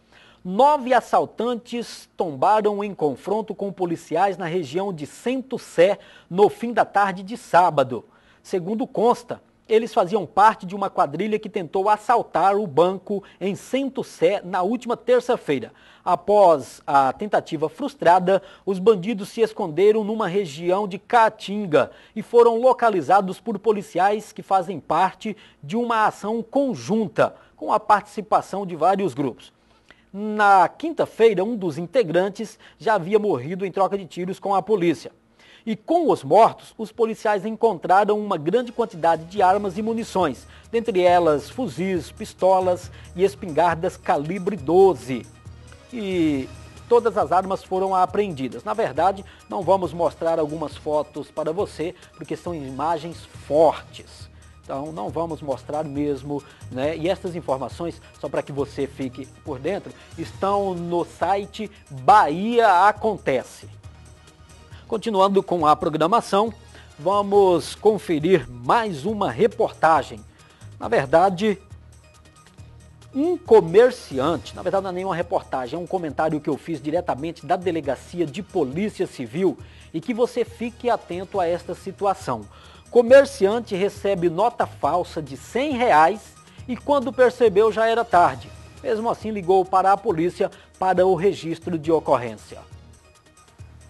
Nove assaltantes tombaram em confronto com policiais na região de Sento Sé no fim da tarde de sábado. Segundo consta, eles faziam parte de uma quadrilha que tentou assaltar o banco em Sento Sé na última terça-feira. Após a tentativa frustrada, os bandidos se esconderam numa região de Caatinga e foram localizados por policiais que fazem parte de uma ação conjunta com a participação de vários grupos. Na quinta-feira, um dos integrantes já havia morrido em troca de tiros com a polícia. E com os mortos, os policiais encontraram uma grande quantidade de armas e munições, dentre elas fuzis, pistolas e espingardas calibre 12. E todas as armas foram apreendidas. Na verdade, não vamos mostrar algumas fotos para você, porque são imagens fortes. Então não vamos mostrar mesmo, né? E essas informações, só para que você fique por dentro, estão no site Bahia Acontece. Continuando com a programação, vamos conferir mais uma reportagem. Na verdade, um comerciante, na verdade não é nenhuma reportagem, é um comentário que eu fiz diretamente da Delegacia de Polícia Civil e que você fique atento a esta situação. Comerciante recebe nota falsa de 100 reais e quando percebeu já era tarde. Mesmo assim ligou para a polícia para o registro de ocorrência.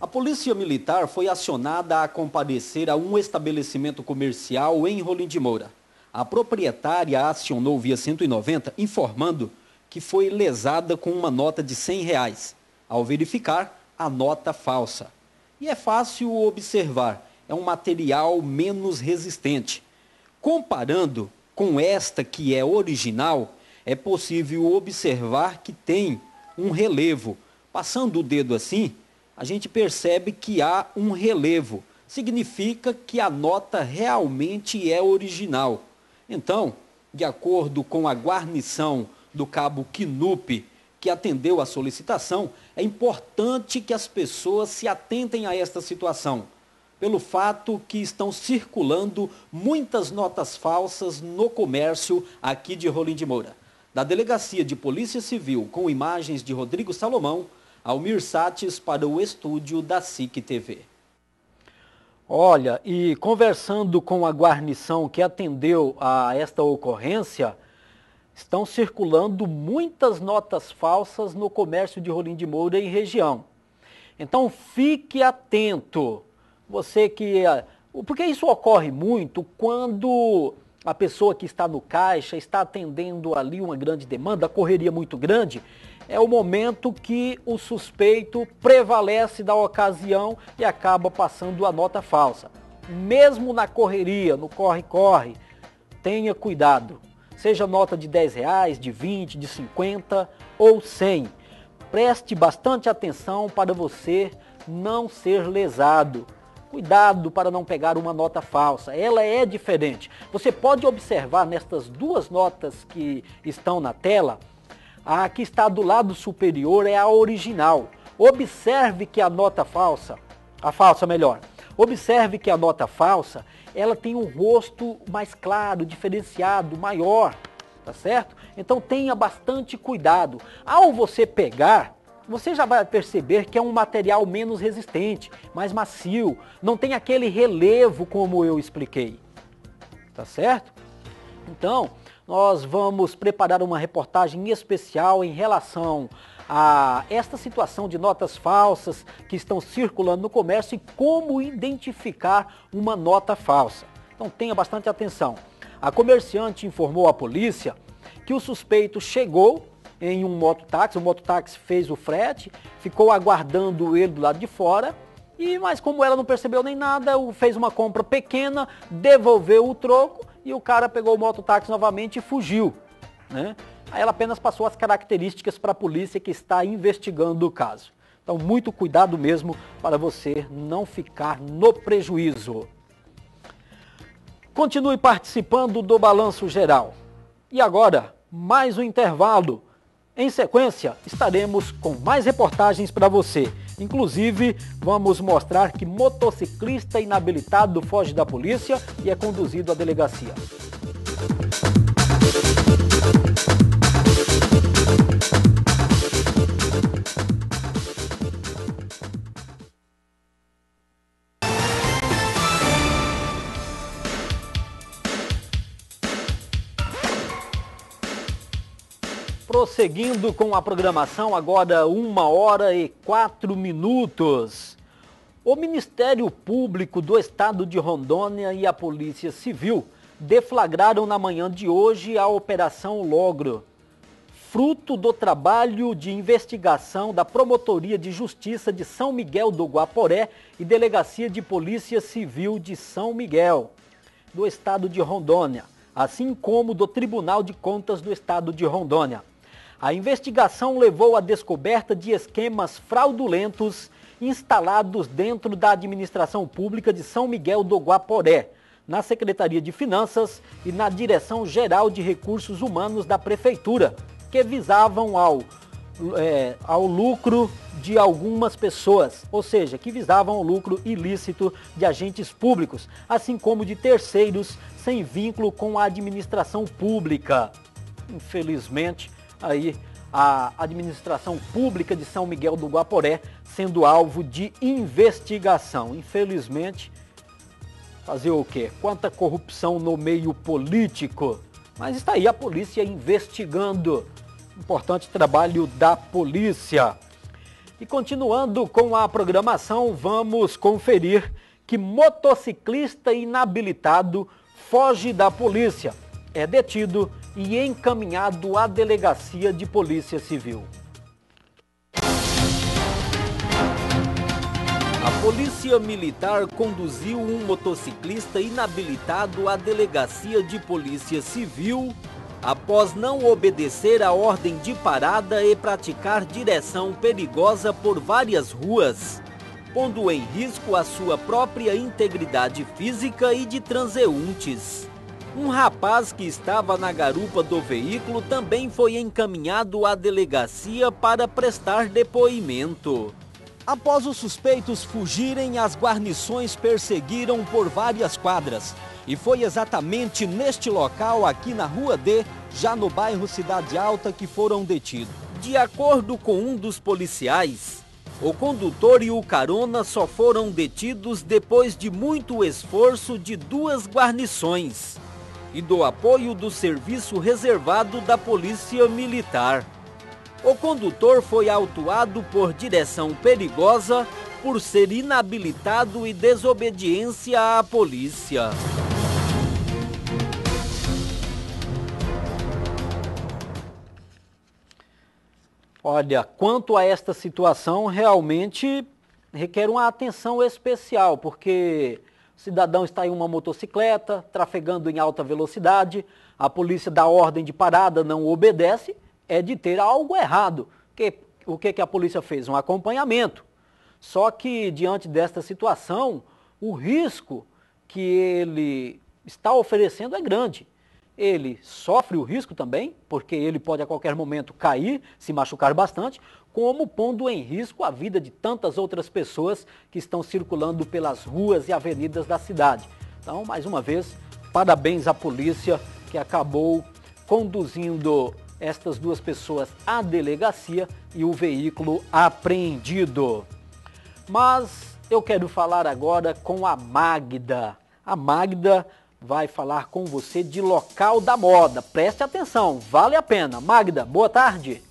A polícia militar foi acionada a comparecer a um estabelecimento comercial em Rolim de Moura. A proprietária acionou via 190 informando que foi lesada com uma nota de 100 reais, ao verificar a nota falsa. E é fácil observar é um material menos resistente. Comparando com esta que é original, é possível observar que tem um relevo. Passando o dedo assim, a gente percebe que há um relevo. Significa que a nota realmente é original. Então, de acordo com a guarnição do cabo Kinup, que atendeu a solicitação, é importante que as pessoas se atentem a esta situação pelo fato que estão circulando muitas notas falsas no comércio aqui de Rolim de Moura. Da Delegacia de Polícia Civil, com imagens de Rodrigo Salomão, Almir Sates para o estúdio da SIC TV. Olha, e conversando com a guarnição que atendeu a esta ocorrência, estão circulando muitas notas falsas no comércio de Rolim de Moura e região. Então fique atento. Você que. Porque isso ocorre muito quando a pessoa que está no caixa está atendendo ali uma grande demanda, a correria muito grande, é o momento que o suspeito prevalece da ocasião e acaba passando a nota falsa. Mesmo na correria, no corre-corre, tenha cuidado. Seja nota de 10 reais, de 20, de 50 ou 100. Preste bastante atenção para você não ser lesado Cuidado para não pegar uma nota falsa, ela é diferente. Você pode observar nestas duas notas que estão na tela, a que está do lado superior é a original. Observe que a nota falsa, a falsa melhor, observe que a nota falsa, ela tem um rosto mais claro, diferenciado, maior, tá certo? Então tenha bastante cuidado. Ao você pegar, você já vai perceber que é um material menos resistente, mais macio, não tem aquele relevo como eu expliquei. Tá certo? Então, nós vamos preparar uma reportagem especial em relação a esta situação de notas falsas que estão circulando no comércio e como identificar uma nota falsa. Então tenha bastante atenção. A comerciante informou à polícia que o suspeito chegou em um mototáxi, o mototáxi fez o frete, ficou aguardando ele do lado de fora, e mas como ela não percebeu nem nada, fez uma compra pequena, devolveu o troco e o cara pegou o mototáxi novamente e fugiu. Né? Aí ela apenas passou as características para a polícia que está investigando o caso. Então, muito cuidado mesmo para você não ficar no prejuízo. Continue participando do Balanço Geral. E agora, mais um intervalo. Em sequência, estaremos com mais reportagens para você. Inclusive, vamos mostrar que motociclista inabilitado foge da polícia e é conduzido à delegacia. Prosseguindo com a programação, agora uma hora e quatro minutos. O Ministério Público do Estado de Rondônia e a Polícia Civil deflagraram na manhã de hoje a Operação Logro, fruto do trabalho de investigação da Promotoria de Justiça de São Miguel do Guaporé e Delegacia de Polícia Civil de São Miguel, do Estado de Rondônia, assim como do Tribunal de Contas do Estado de Rondônia. A investigação levou à descoberta de esquemas fraudulentos instalados dentro da administração pública de São Miguel do Guaporé, na Secretaria de Finanças e na Direção Geral de Recursos Humanos da Prefeitura, que visavam ao, é, ao lucro de algumas pessoas, ou seja, que visavam o lucro ilícito de agentes públicos, assim como de terceiros sem vínculo com a administração pública. Infelizmente, aí a administração pública de São Miguel do Guaporé sendo alvo de investigação. Infelizmente, fazer o quê? Quanta corrupção no meio político. Mas está aí a polícia investigando. Importante trabalho da polícia. E continuando com a programação, vamos conferir que motociclista inabilitado foge da polícia. É detido e encaminhado à delegacia de polícia civil. A polícia militar conduziu um motociclista inabilitado à delegacia de polícia civil após não obedecer a ordem de parada e praticar direção perigosa por várias ruas, pondo em risco a sua própria integridade física e de transeuntes. Um rapaz que estava na garupa do veículo também foi encaminhado à delegacia para prestar depoimento. Após os suspeitos fugirem, as guarnições perseguiram por várias quadras. E foi exatamente neste local, aqui na Rua D, já no bairro Cidade Alta, que foram detidos. De acordo com um dos policiais, o condutor e o carona só foram detidos depois de muito esforço de duas guarnições e do apoio do serviço reservado da Polícia Militar. O condutor foi autuado por direção perigosa por ser inabilitado e desobediência à polícia. Olha, quanto a esta situação, realmente requer uma atenção especial, porque o cidadão está em uma motocicleta, trafegando em alta velocidade, a polícia dá ordem de parada, não obedece, é de ter algo errado. Que, o que, que a polícia fez? Um acompanhamento. Só que, diante desta situação, o risco que ele está oferecendo é grande. Ele sofre o risco também, porque ele pode a qualquer momento cair, se machucar bastante, como pondo em risco a vida de tantas outras pessoas que estão circulando pelas ruas e avenidas da cidade. Então, mais uma vez, parabéns à polícia que acabou conduzindo estas duas pessoas à delegacia e o veículo apreendido. Mas eu quero falar agora com a Magda. A Magda vai falar com você de local da moda. Preste atenção, vale a pena. Magda, boa tarde.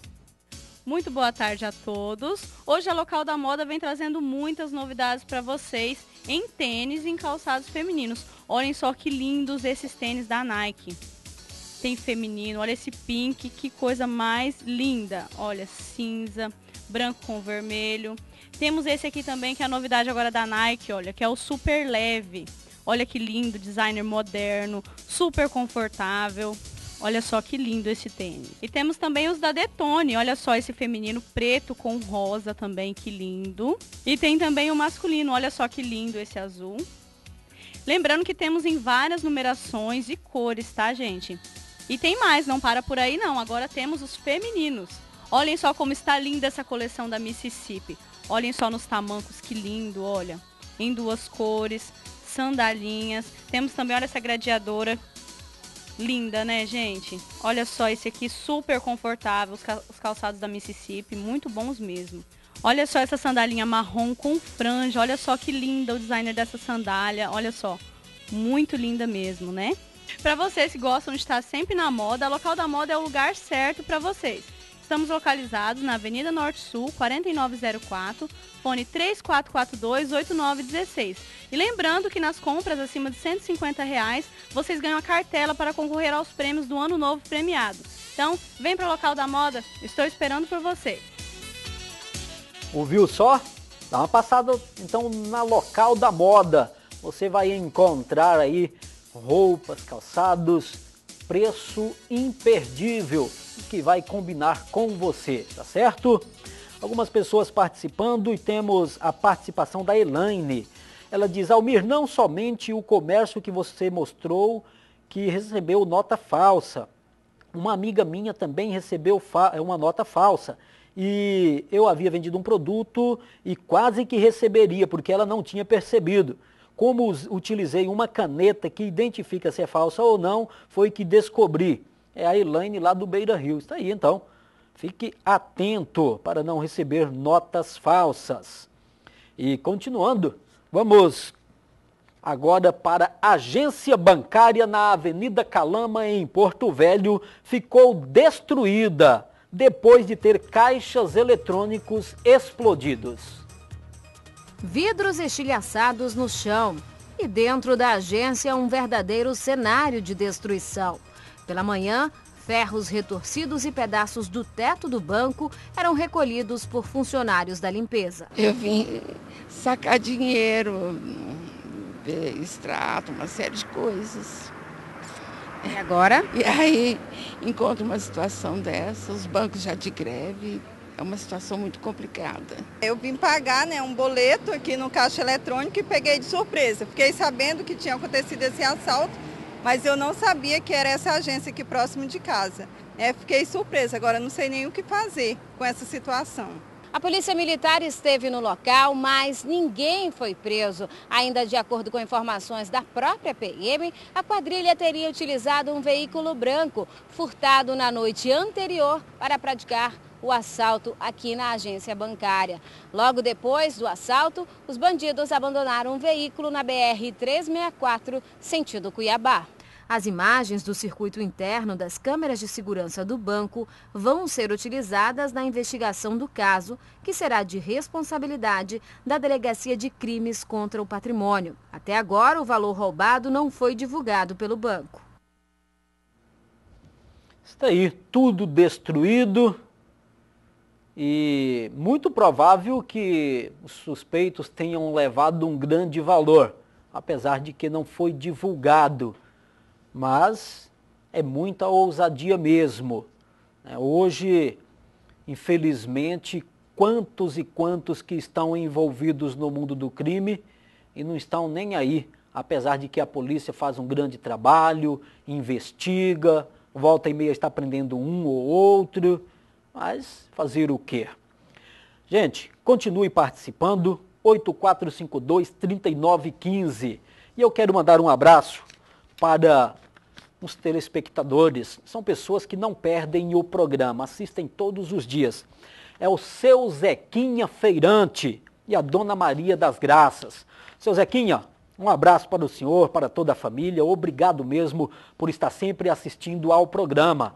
Muito boa tarde a todos. Hoje a Local da Moda vem trazendo muitas novidades para vocês em tênis e em calçados femininos. Olhem só que lindos esses tênis da Nike. Tem feminino, olha esse pink, que coisa mais linda. Olha, cinza, branco com vermelho. Temos esse aqui também, que é a novidade agora da Nike, olha, que é o super leve. Olha que lindo, designer moderno, super confortável. Olha só que lindo esse tênis. E temos também os da Detone. Olha só esse feminino preto com rosa também, que lindo. E tem também o masculino. Olha só que lindo esse azul. Lembrando que temos em várias numerações e cores, tá, gente? E tem mais, não para por aí não. Agora temos os femininos. Olhem só como está linda essa coleção da Mississippi. Olhem só nos tamancos, que lindo, olha. Em duas cores, sandalinhas. Temos também, olha essa gradeadora. Linda, né, gente? Olha só esse aqui, super confortável. Os calçados da Mississippi, muito bons mesmo. Olha só essa sandalinha marrom com franja. Olha só que linda o designer dessa sandália. Olha só, muito linda mesmo, né? Para vocês que gostam de estar sempre na moda, a Local da Moda é o lugar certo para vocês. Estamos localizados na Avenida Norte Sul, 4904, fone 3442-8916. E lembrando que nas compras acima de 150 reais, vocês ganham a cartela para concorrer aos prêmios do Ano Novo premiado. Então, vem para o local da moda, estou esperando por você. Ouviu só? Dá uma passada então na local da moda. Você vai encontrar aí roupas, calçados, preço imperdível que vai combinar com você, tá certo? Algumas pessoas participando e temos a participação da Elaine. Ela diz, Almir, não somente o comércio que você mostrou que recebeu nota falsa. Uma amiga minha também recebeu é uma nota falsa. E eu havia vendido um produto e quase que receberia, porque ela não tinha percebido. Como utilizei uma caneta que identifica se é falsa ou não, foi que descobri. É a Elaine lá do Beira Rio. Está aí então. Fique atento para não receber notas falsas. E continuando, vamos agora para a agência bancária na Avenida Calama, em Porto Velho, ficou destruída depois de ter caixas eletrônicos explodidos vidros estilhaçados no chão. E dentro da agência, um verdadeiro cenário de destruição. Pela manhã, ferros retorcidos e pedaços do teto do banco eram recolhidos por funcionários da limpeza. Eu vim sacar dinheiro, extrato, uma série de coisas. E agora? E aí encontro uma situação dessa, os bancos já de greve, é uma situação muito complicada. Eu vim pagar né, um boleto aqui no caixa eletrônico e peguei de surpresa. Fiquei sabendo que tinha acontecido esse assalto, mas eu não sabia que era essa agência aqui próximo de casa. É, fiquei surpresa, agora não sei nem o que fazer com essa situação. A polícia militar esteve no local, mas ninguém foi preso. Ainda de acordo com informações da própria PM, a quadrilha teria utilizado um veículo branco furtado na noite anterior para praticar o assalto aqui na agência bancária. Logo depois do assalto, os bandidos abandonaram um veículo na BR-364, sentido Cuiabá. As imagens do circuito interno das câmeras de segurança do banco vão ser utilizadas na investigação do caso, que será de responsabilidade da Delegacia de Crimes contra o Patrimônio. Até agora, o valor roubado não foi divulgado pelo banco. Está aí tudo destruído, e muito provável que os suspeitos tenham levado um grande valor, apesar de que não foi divulgado. Mas é muita ousadia mesmo. Né? Hoje, infelizmente, quantos e quantos que estão envolvidos no mundo do crime e não estão nem aí, apesar de que a polícia faz um grande trabalho, investiga, volta e meia está prendendo um ou outro, mas fazer o quê? Gente, continue participando, 8452-3915. E eu quero mandar um abraço para os telespectadores. São pessoas que não perdem o programa, assistem todos os dias. É o seu Zequinha Feirante e a Dona Maria das Graças. Seu Zequinha, um abraço para o senhor, para toda a família. Obrigado mesmo por estar sempre assistindo ao programa.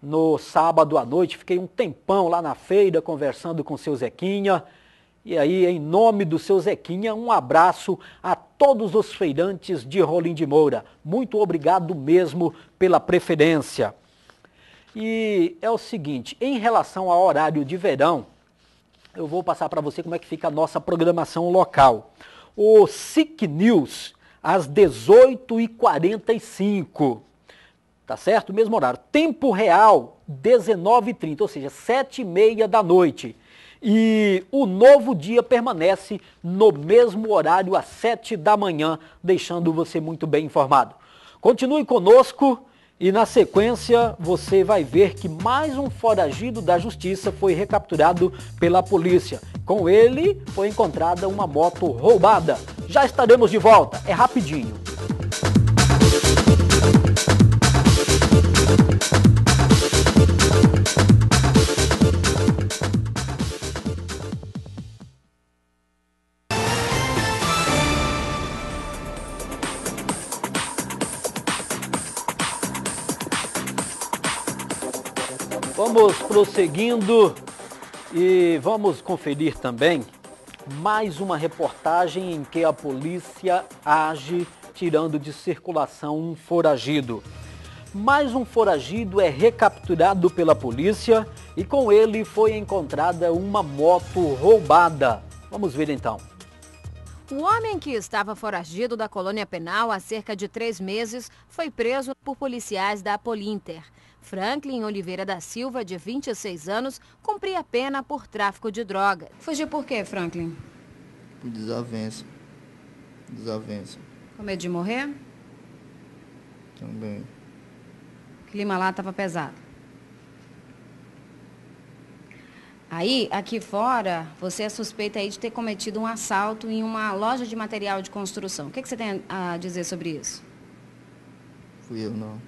No sábado à noite, fiquei um tempão lá na feira conversando com o seu Zequinha. E aí, em nome do seu Zequinha, um abraço a todos os feirantes de Rolim de Moura. Muito obrigado mesmo pela preferência. E é o seguinte, em relação ao horário de verão, eu vou passar para você como é que fica a nossa programação local. O SIC News, às 18h45. Tá certo? Mesmo horário. Tempo real, 19h30, ou seja, 7h30 da noite. E o novo dia permanece no mesmo horário, às 7 da manhã, deixando você muito bem informado. Continue conosco e na sequência você vai ver que mais um foragido da justiça foi recapturado pela polícia. Com ele foi encontrada uma moto roubada. Já estaremos de volta, é rapidinho. Vamos prosseguindo e vamos conferir também mais uma reportagem em que a polícia age tirando de circulação um foragido. Mais um foragido é recapturado pela polícia e com ele foi encontrada uma moto roubada. Vamos ver então. O homem que estava foragido da colônia penal há cerca de três meses foi preso por policiais da Polinter. Franklin Oliveira da Silva, de 26 anos, cumpria pena por tráfico de droga. Fugiu por quê, Franklin? Por desavença. Desavença. Com medo de morrer? Também. O clima lá estava pesado. Aí, aqui fora, você é suspeita aí de ter cometido um assalto em uma loja de material de construção. O que, que você tem a dizer sobre isso? Fui eu, não.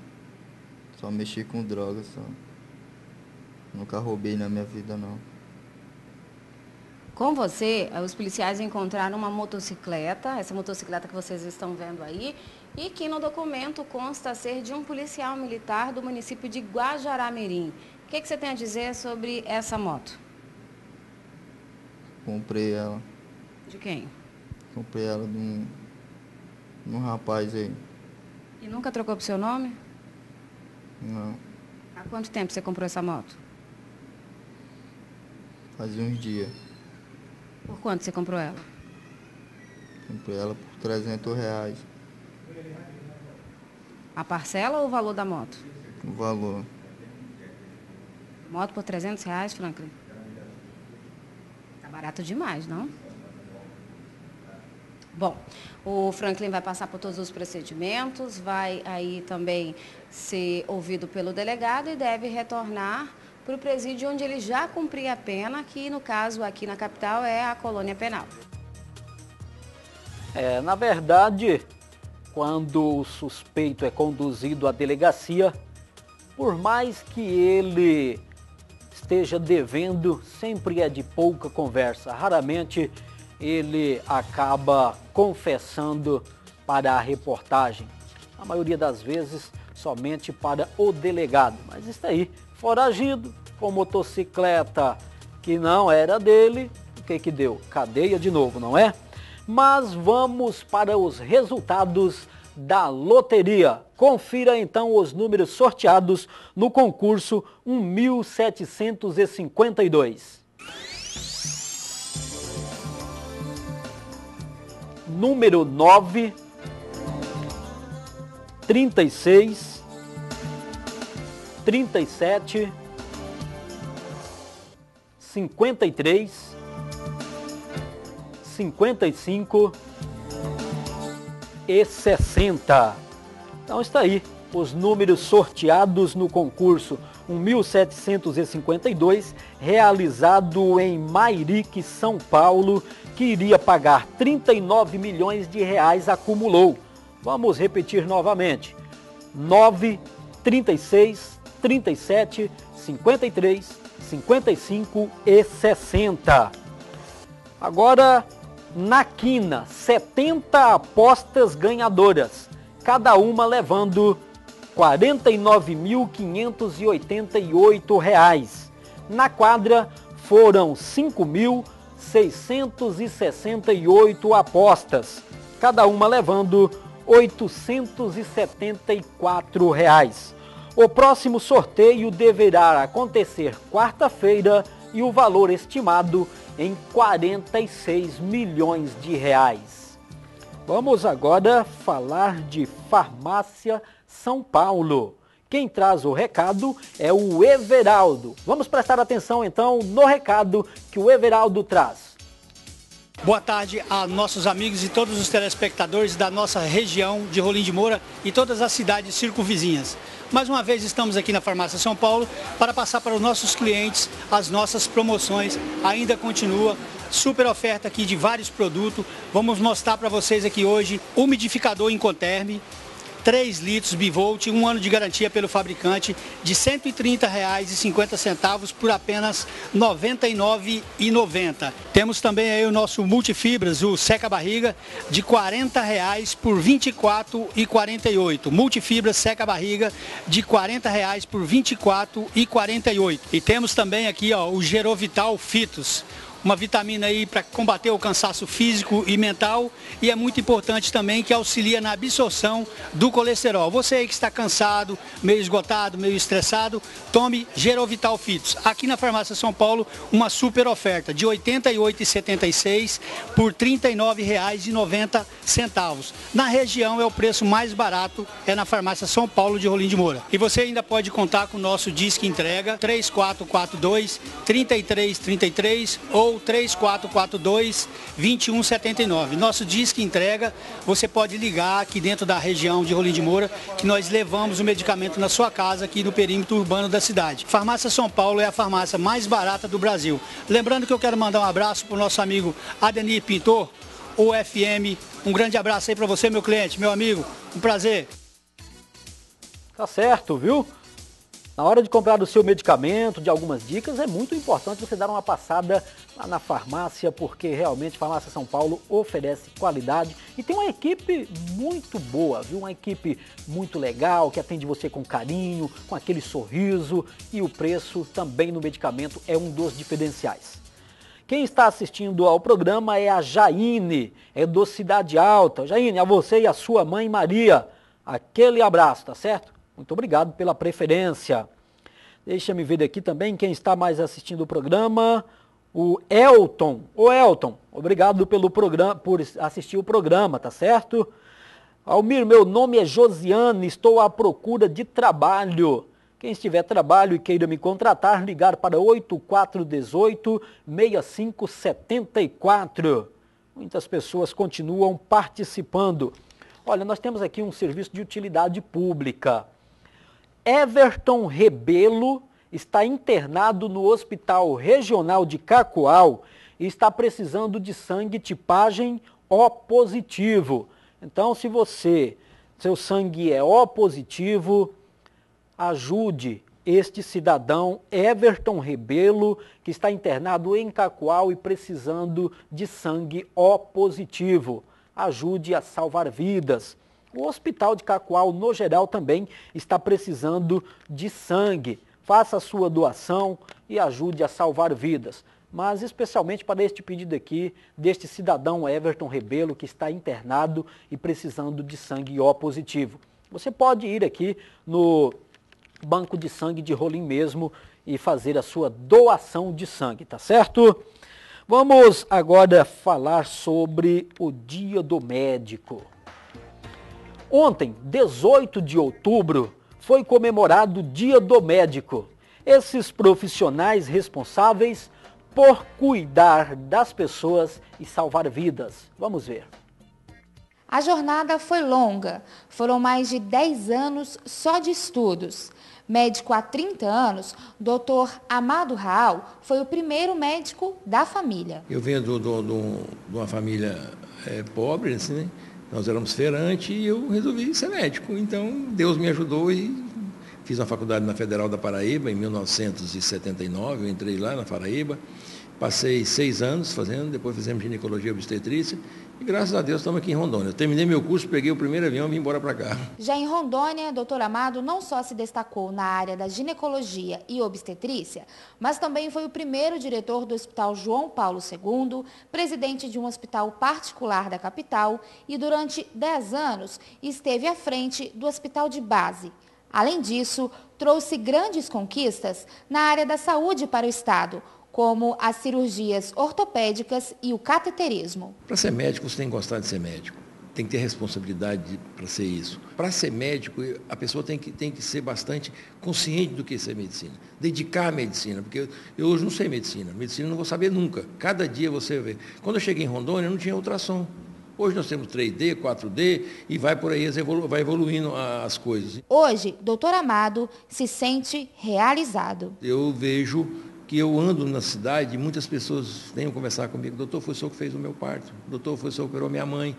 Só mexi com drogas, só. Nunca roubei na minha vida, não. Com você, os policiais encontraram uma motocicleta, essa motocicleta que vocês estão vendo aí, e que no documento consta ser de um policial militar do município de Guajará-Mirim. O que, que você tem a dizer sobre essa moto? Comprei ela. De quem? Comprei ela de um, de um rapaz aí. E nunca trocou pro seu nome? Não. Há quanto tempo você comprou essa moto? Fazia uns dias. Por quanto você comprou ela? Comprei ela por 300 reais. A parcela ou o valor da moto? O valor. Moto por 300 reais, Franklin? Tá barato demais, não? Bom, o Franklin vai passar por todos os procedimentos, vai aí também ser ouvido pelo delegado e deve retornar para o presídio onde ele já cumpria a pena, que no caso aqui na capital é a colônia penal. É, na verdade, quando o suspeito é conduzido à delegacia, por mais que ele esteja devendo, sempre é de pouca conversa. Raramente ele acaba confessando para a reportagem. A maioria das vezes somente para o delegado. Mas está aí, foragido, com motocicleta que não era dele, o que que deu? Cadeia de novo, não é? Mas vamos para os resultados da loteria. Confira então os números sorteados no concurso 1752. Número 9, 36, 37, 53, 55, e 60. Então está aí os números sorteados no concurso 1752, realizado em Mairique, São Paulo, que iria pagar 39 milhões de reais, acumulou. Vamos repetir novamente. 9, 36, 37, 53, 55 e 60. Agora, na quina, 70 apostas ganhadoras, cada uma levando R$ 49.588. Na quadra foram 5.668 apostas, cada uma levando R$ 874. Reais. O próximo sorteio deverá acontecer quarta-feira e o valor estimado em 46 milhões de reais. Vamos agora falar de farmácia são Paulo. Quem traz o recado é o Everaldo. Vamos prestar atenção então no recado que o Everaldo traz. Boa tarde a nossos amigos e todos os telespectadores da nossa região de Rolim de Moura e todas as cidades circunvizinhas. Mais uma vez estamos aqui na Farmácia São Paulo para passar para os nossos clientes as nossas promoções. Ainda continua super oferta aqui de vários produtos. Vamos mostrar para vocês aqui hoje umidificador Inconterme, 3 litros bivolt, um ano de garantia pelo fabricante de R$ 130,50 por apenas R$ 99,90. Temos também aí o nosso multifibras, o seca barriga, de R$ 40,00 por R$ 24,48. Multifibras seca barriga de R$ 40,00 por R$ 24,48. E temos também aqui ó, o Gerovital Fitos uma vitamina aí para combater o cansaço físico e mental e é muito importante também que auxilia na absorção do colesterol. Você aí que está cansado, meio esgotado, meio estressado, tome Gerovital Fitos. Aqui na Farmácia São Paulo, uma super oferta de R$ 88,76 por R$ 39,90. Na região é o preço mais barato, é na Farmácia São Paulo de Rolim de Moura. E você ainda pode contar com o nosso disque entrega 3442 3333 ou ou 3442 2179. Nosso disque entrega, você pode ligar aqui dentro da região de Rolim de Moura, que nós levamos o medicamento na sua casa aqui no perímetro urbano da cidade. Farmácia São Paulo é a farmácia mais barata do Brasil. Lembrando que eu quero mandar um abraço para o nosso amigo Adenir Pintor, UFM. Um grande abraço aí para você, meu cliente, meu amigo. Um prazer. Tá certo, viu? Na hora de comprar o seu medicamento, de algumas dicas, é muito importante você dar uma passada lá na farmácia, porque realmente a Farmácia São Paulo oferece qualidade e tem uma equipe muito boa, viu? Uma equipe muito legal, que atende você com carinho, com aquele sorriso e o preço também no medicamento é um dos diferenciais. Quem está assistindo ao programa é a Jaine, é do Cidade Alta. Jaine, a você e a sua mãe Maria, aquele abraço, tá certo? Muito obrigado pela preferência. Deixa-me ver aqui também quem está mais assistindo o programa. O Elton. O Elton, obrigado pelo programa, por assistir o programa, tá certo? Almir, meu nome é Josiane, estou à procura de trabalho. Quem estiver trabalho e queira me contratar, ligar para 8418 6574. Muitas pessoas continuam participando. Olha, nós temos aqui um serviço de utilidade pública. Everton Rebelo está internado no Hospital Regional de Cacoal e está precisando de sangue tipagem O positivo. Então, se você, seu sangue é O positivo, ajude este cidadão Everton Rebelo, que está internado em Cacoal e precisando de sangue O positivo. Ajude a salvar vidas. O Hospital de Cacoal, no geral, também está precisando de sangue. Faça a sua doação e ajude a salvar vidas. Mas especialmente para este pedido aqui, deste cidadão Everton Rebelo, que está internado e precisando de sangue O positivo. Você pode ir aqui no banco de sangue de Rolim mesmo e fazer a sua doação de sangue, tá certo? Vamos agora falar sobre o Dia do Médico. Ontem, 18 de outubro, foi comemorado o Dia do Médico. Esses profissionais responsáveis por cuidar das pessoas e salvar vidas. Vamos ver. A jornada foi longa, foram mais de 10 anos só de estudos. Médico há 30 anos, doutor Amado Raal foi o primeiro médico da família. Eu venho de uma família é, pobre, assim, né? Nós éramos feirantes e eu resolvi ser médico. Então Deus me ajudou e fiz uma faculdade na Federal da Paraíba em 1979, eu entrei lá na Paraíba. Passei seis anos fazendo, depois fizemos ginecologia obstetrícia e graças a Deus estamos aqui em Rondônia. Eu terminei meu curso, peguei o primeiro avião e vim embora para cá. Já em Rondônia, doutor Amado não só se destacou na área da ginecologia e obstetrícia, mas também foi o primeiro diretor do Hospital João Paulo II, presidente de um hospital particular da capital e durante dez anos esteve à frente do Hospital de Base. Além disso, trouxe grandes conquistas na área da saúde para o Estado, como as cirurgias ortopédicas e o cateterismo. Para ser médico, você tem que gostar de ser médico. Tem que ter responsabilidade para ser isso. Para ser médico, a pessoa tem que, tem que ser bastante consciente do que é ser medicina. Dedicar à medicina, porque eu, eu hoje não sei medicina. Medicina eu não vou saber nunca. Cada dia você vê. Quando eu cheguei em Rondônia, não tinha ultrassom. Hoje nós temos 3D, 4D e vai por aí, vai evoluindo as coisas. Hoje, doutor Amado se sente realizado. Eu vejo que eu ando na cidade muitas pessoas venham conversar comigo, doutor, foi o senhor que fez o meu parto, doutor, foi o senhor que operou minha mãe.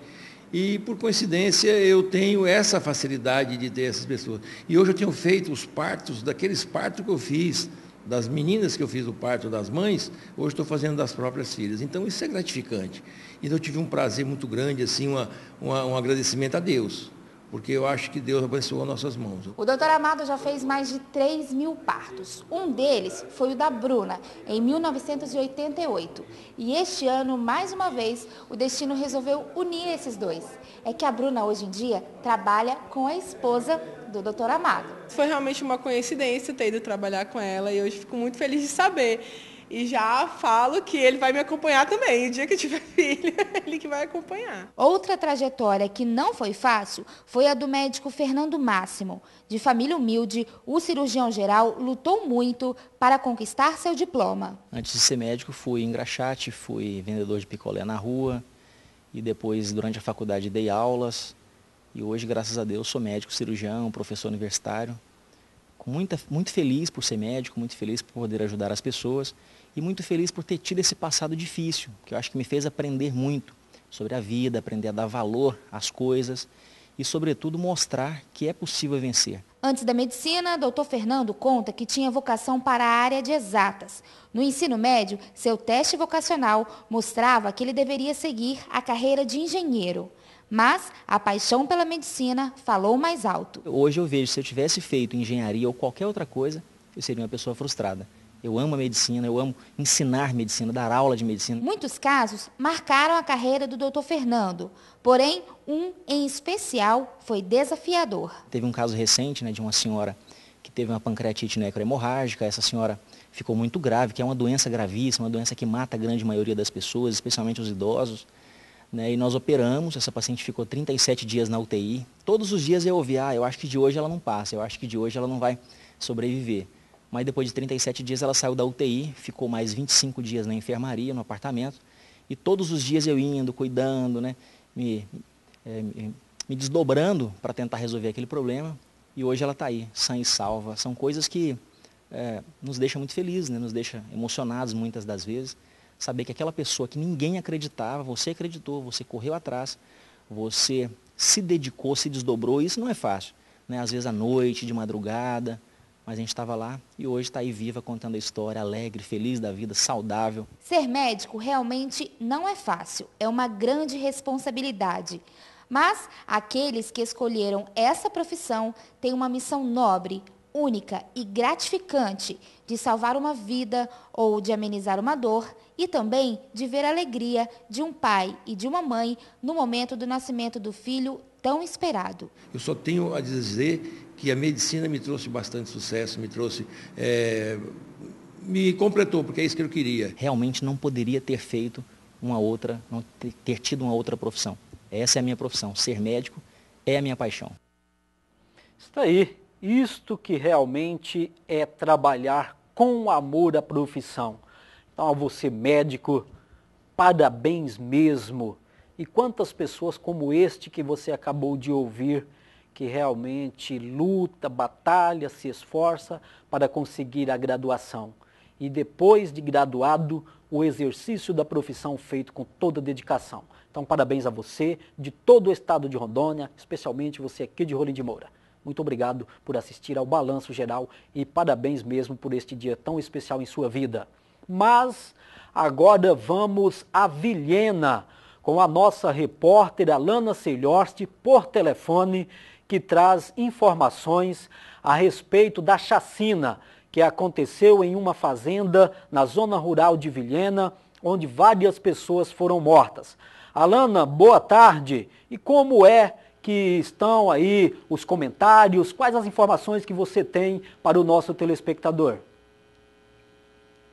E, por coincidência, eu tenho essa facilidade de ter essas pessoas. E hoje eu tenho feito os partos, daqueles partos que eu fiz, das meninas que eu fiz o parto das mães, hoje estou fazendo das próprias filhas. Então, isso é gratificante. Então, eu tive um prazer muito grande, assim, uma, uma, um agradecimento a Deus porque eu acho que Deus abençoou nossas mãos. O doutor Amado já fez mais de 3 mil partos. Um deles foi o da Bruna, em 1988. E este ano, mais uma vez, o destino resolveu unir esses dois. É que a Bruna, hoje em dia, trabalha com a esposa do doutor Amado. Foi realmente uma coincidência ter ido trabalhar com ela e hoje fico muito feliz de saber e já falo que ele vai me acompanhar também. O dia que eu tiver *laughs* filho, ele que vai acompanhar. Outra trajetória que não foi fácil foi a do médico Fernando Máximo. De família humilde, o cirurgião geral lutou muito para conquistar seu diploma. Antes de ser médico, fui engraxate, fui vendedor de picolé na rua. E depois, durante a faculdade, dei aulas. E hoje, graças a Deus, sou médico, cirurgião, professor universitário. Muita, muito feliz por ser médico, muito feliz por poder ajudar as pessoas e muito feliz por ter tido esse passado difícil, que eu acho que me fez aprender muito sobre a vida, aprender a dar valor às coisas e, sobretudo, mostrar que é possível vencer. Antes da medicina, doutor Fernando conta que tinha vocação para a área de exatas. No ensino médio, seu teste vocacional mostrava que ele deveria seguir a carreira de engenheiro. Mas a paixão pela medicina falou mais alto. Hoje eu vejo, se eu tivesse feito engenharia ou qualquer outra coisa, eu seria uma pessoa frustrada. Eu amo a medicina, eu amo ensinar medicina, dar aula de medicina. Muitos casos marcaram a carreira do Dr. Fernando, porém um em especial foi desafiador. Teve um caso recente né, de uma senhora que teve uma pancreatite necrohemorrágica, essa senhora ficou muito grave, que é uma doença gravíssima, uma doença que mata a grande maioria das pessoas, especialmente os idosos. Né, e nós operamos, essa paciente ficou 37 dias na UTI. Todos os dias eu ouvia, ah, eu acho que de hoje ela não passa, eu acho que de hoje ela não vai sobreviver mas depois de 37 dias ela saiu da UTI, ficou mais 25 dias na enfermaria, no apartamento, e todos os dias eu indo, cuidando, né, me, é, me desdobrando para tentar resolver aquele problema, e hoje ela está aí, sã e salva. São coisas que é, nos deixam muito felizes, né, nos deixam emocionados muitas das vezes, saber que aquela pessoa que ninguém acreditava, você acreditou, você correu atrás, você se dedicou, se desdobrou, isso não é fácil. Né? Às vezes à noite, de madrugada, mas a gente estava lá e hoje está aí viva contando a história, alegre, feliz da vida, saudável. Ser médico realmente não é fácil, é uma grande responsabilidade. Mas aqueles que escolheram essa profissão têm uma missão nobre, única e gratificante de salvar uma vida ou de amenizar uma dor e também de ver a alegria de um pai e de uma mãe no momento do nascimento do filho tão esperado. Eu só tenho a dizer que a medicina me trouxe bastante sucesso, me trouxe. É, me completou, porque é isso que eu queria. Realmente não poderia ter feito uma outra, não ter tido uma outra profissão. Essa é a minha profissão. Ser médico é a minha paixão. Está aí. Isto que realmente é trabalhar com amor à profissão. Então, a você médico, parabéns mesmo. E quantas pessoas como este que você acabou de ouvir, que realmente luta, batalha, se esforça para conseguir a graduação. E depois de graduado, o exercício da profissão feito com toda dedicação. Então, parabéns a você, de todo o estado de Rondônia, especialmente você aqui de Rolim de Moura. Muito obrigado por assistir ao Balanço Geral e parabéns mesmo por este dia tão especial em sua vida. Mas agora vamos a Vilhena com a nossa repórter Alana Celhorst por telefone, que traz informações a respeito da chacina que aconteceu em uma fazenda na zona rural de Vilhena, onde várias pessoas foram mortas. Alana, boa tarde. E como é que estão aí os comentários? Quais as informações que você tem para o nosso telespectador?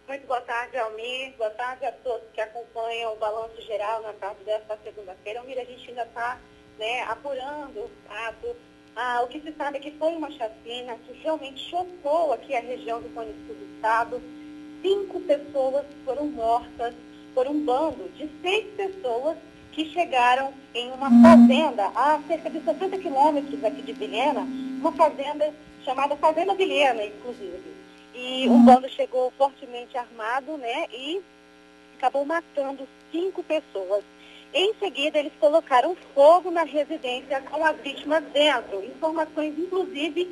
Muito boa tarde, Almir. Boa tarde a todos que acompanham o Balanço Geral na tarde desta segunda-feira. Almir, a gente ainda está né, apurando o fato. Ah, o que se sabe é que foi uma chacina que realmente chocou aqui a região do Cone Sul do Estado. Cinco pessoas foram mortas por um bando de seis pessoas que chegaram em uma fazenda a cerca de 60 quilômetros aqui de Vilhena, uma fazenda chamada Fazenda Vilhena, inclusive. E um bando chegou fortemente armado, né, e acabou matando cinco pessoas. Em seguida, eles colocaram fogo na residência com as vítimas dentro. Informações, inclusive,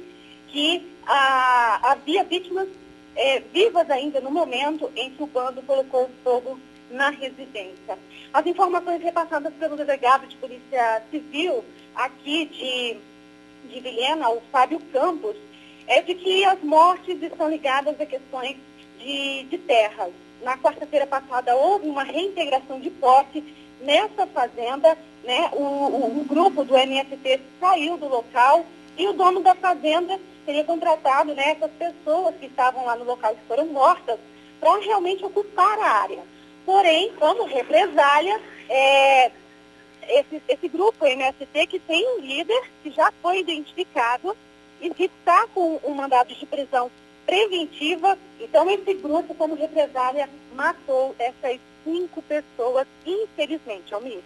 que ah, havia vítimas eh, vivas ainda no momento em que o bando colocou fogo na residência. As informações repassadas pelo delegado de Polícia Civil aqui de, de Vilhena, o Fábio Campos, é de que as mortes estão ligadas a questões de, de terras. Na quarta-feira passada houve uma reintegração de posse nessa fazenda, né? O, o, o, grupo do MST saiu do local e o dono da fazenda teria contratado né, essas pessoas que estavam lá no local que foram mortas para realmente ocupar a área. Porém, como represália, é, esse, esse grupo MST que tem um líder que já foi identificado e que está com um mandado de prisão preventiva. Então, esse grupo, como represália, matou essas cinco pessoas, infelizmente, Almir.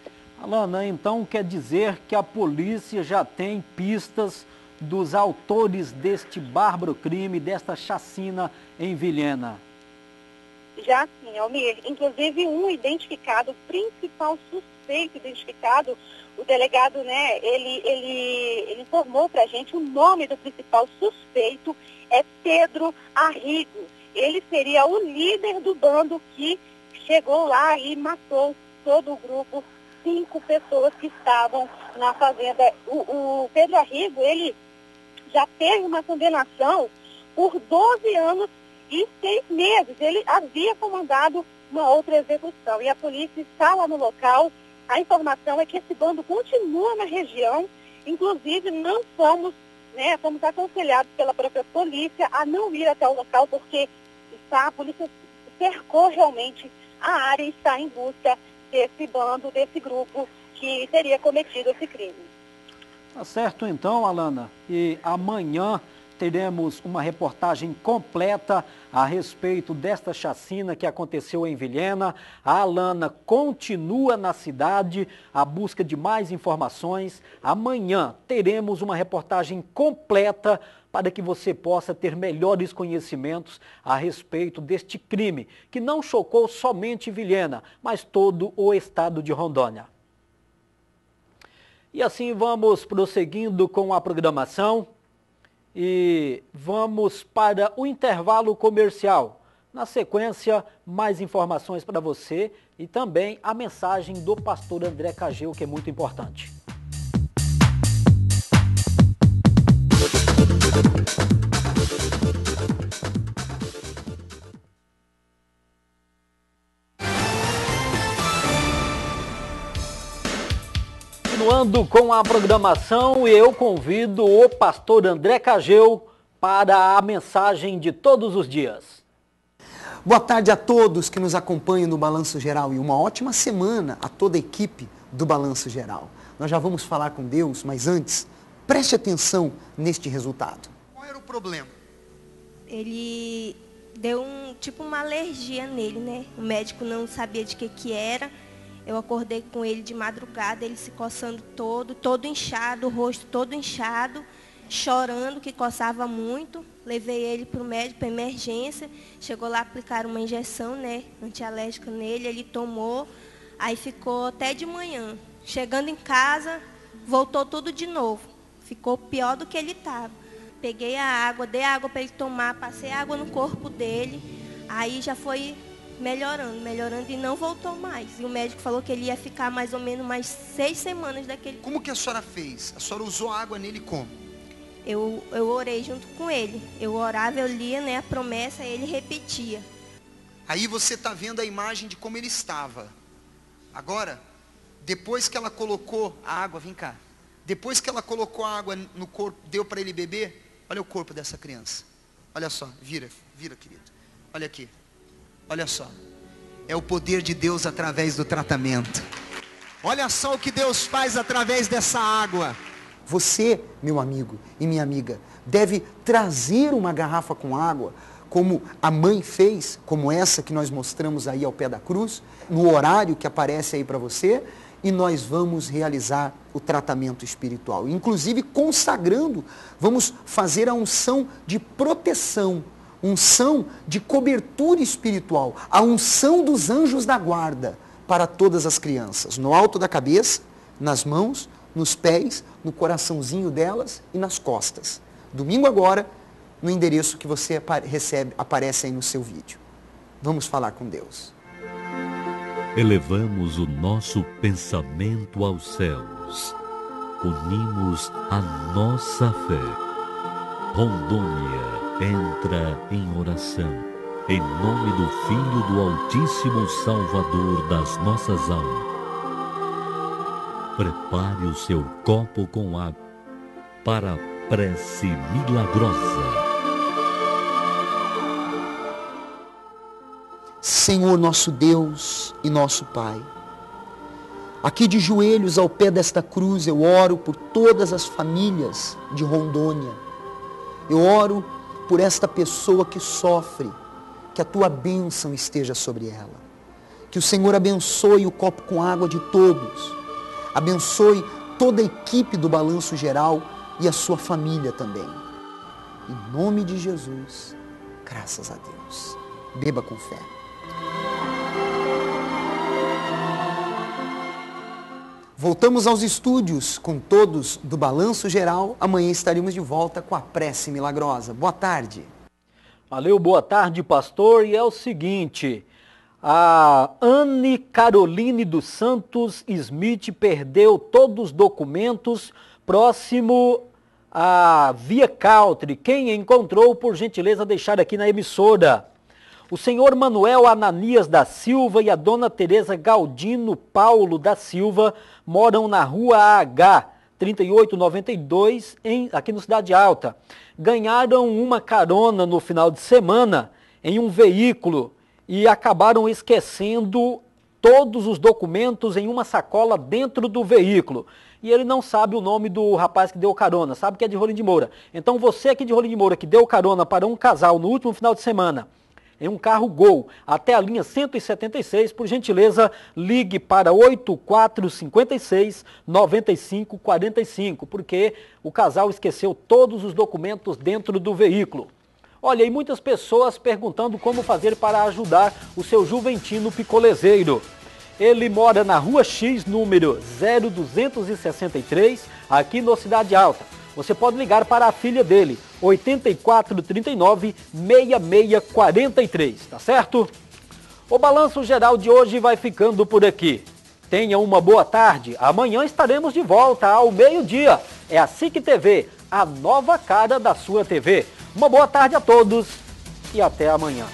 Alana, então quer dizer que a polícia já tem pistas dos autores deste bárbaro crime, desta chacina em Vilhena? Já sim, Almir. Inclusive um identificado, o principal suspeito identificado, o delegado, né, ele, ele, ele informou para a gente o nome do principal suspeito é Pedro Arrigo. Ele seria o líder do bando que chegou lá e matou todo o grupo, cinco pessoas que estavam na fazenda. O, o Pedro Arrigo, ele já teve uma condenação por 12 anos e seis meses. Ele havia comandado uma outra execução e a polícia está lá no local. A informação é que esse bando continua na região. Inclusive, não fomos, né, fomos aconselhados pela própria polícia a não ir até o local porque está, a polícia cercou realmente a área está em busca desse bando, desse grupo que teria cometido esse crime. Tá certo então, Alana. E amanhã teremos uma reportagem completa a respeito desta chacina que aconteceu em Vilhena. A Alana continua na cidade à busca de mais informações. Amanhã teremos uma reportagem completa para que você possa ter melhores conhecimentos a respeito deste crime, que não chocou somente Vilhena, mas todo o estado de Rondônia. E assim vamos prosseguindo com a programação e vamos para o intervalo comercial. Na sequência, mais informações para você e também a mensagem do pastor André Cageu, que é muito importante. Continuando com a programação, eu convido o pastor André Cageu para a mensagem de todos os dias. Boa tarde a todos que nos acompanham no Balanço Geral e uma ótima semana a toda a equipe do Balanço Geral. Nós já vamos falar com Deus, mas antes, preste atenção neste resultado. Qual era o problema? Ele deu um tipo uma alergia nele, né? O médico não sabia de que que era Eu acordei com ele de madrugada, ele se coçando todo, todo inchado, o rosto todo inchado, chorando, que coçava muito. Levei ele para o médico, para emergência. Chegou lá, aplicar uma injeção, né, antialérgica nele, ele tomou. Aí ficou até de manhã. Chegando em casa, voltou tudo de novo. Ficou pior do que ele estava. Peguei a água, dei água para ele tomar, passei água no corpo dele. Aí já foi melhorando, melhorando e não voltou mais. E o médico falou que ele ia ficar mais ou menos mais seis semanas daquele. Como que a senhora fez? A senhora usou água nele como? Eu, eu orei junto com ele. Eu orava, eu lia né, a promessa e ele repetia. Aí você está vendo a imagem de como ele estava. Agora, depois que ela colocou a água, vem cá. Depois que ela colocou a água no corpo, deu para ele beber, olha o corpo dessa criança. Olha só, vira, vira, querido. Olha aqui. Olha só. É o poder de Deus através do tratamento. Olha só o que Deus faz através dessa água. Você, meu amigo e minha amiga, deve trazer uma garrafa com água, como a mãe fez, como essa que nós mostramos aí ao pé da cruz, no horário que aparece aí para você, e nós vamos realizar o tratamento espiritual. Inclusive consagrando, vamos fazer a unção de proteção, unção de cobertura espiritual, a unção dos anjos da guarda para todas as crianças, no alto da cabeça, nas mãos, nos pés, no coraçãozinho delas e nas costas. Domingo agora, no endereço que você recebe, aparece aí no seu vídeo. Vamos falar com Deus. Elevamos o nosso pensamento aos céus. Unimos a nossa fé. Rondônia entra em oração. Em nome do Filho do Altíssimo Salvador das nossas almas Prepare o seu copo com água para a prece milagrosa. Senhor nosso Deus e nosso Pai, aqui de joelhos ao pé desta cruz eu oro por todas as famílias de Rondônia. Eu oro por esta pessoa que sofre, que a tua bênção esteja sobre ela. Que o Senhor abençoe o copo com água de todos Abençoe toda a equipe do Balanço Geral e a sua família também. Em nome de Jesus, graças a Deus. Beba com fé. Voltamos aos estúdios com todos do Balanço Geral. Amanhã estaremos de volta com a prece milagrosa. Boa tarde. Valeu, boa tarde, pastor. E é o seguinte, a Anne Caroline dos Santos Smith perdeu todos os documentos próximo à Via Country. Quem encontrou, por gentileza, deixar aqui na emissora. O senhor Manuel Ananias da Silva e a dona Teresa Galdino Paulo da Silva moram na rua AH 3892, em, aqui no Cidade Alta. Ganharam uma carona no final de semana em um veículo e acabaram esquecendo todos os documentos em uma sacola dentro do veículo. E ele não sabe o nome do rapaz que deu carona, sabe que é de Rolim de Moura. Então você aqui de Rolim de Moura que deu carona para um casal no último final de semana, em um carro Gol, até a linha 176, por gentileza, ligue para 8456 9545, porque o casal esqueceu todos os documentos dentro do veículo. Olha, e muitas pessoas perguntando como fazer para ajudar o seu juventino picolezeiro. Ele mora na Rua X, número 0263, aqui no Cidade Alta. Você pode ligar para a filha dele, 8439 6643, tá certo? O balanço geral de hoje vai ficando por aqui. Tenha uma boa tarde. Amanhã estaremos de volta ao meio-dia. É a SIC TV, a nova cara da sua TV. Uma boa tarde a todos e até amanhã.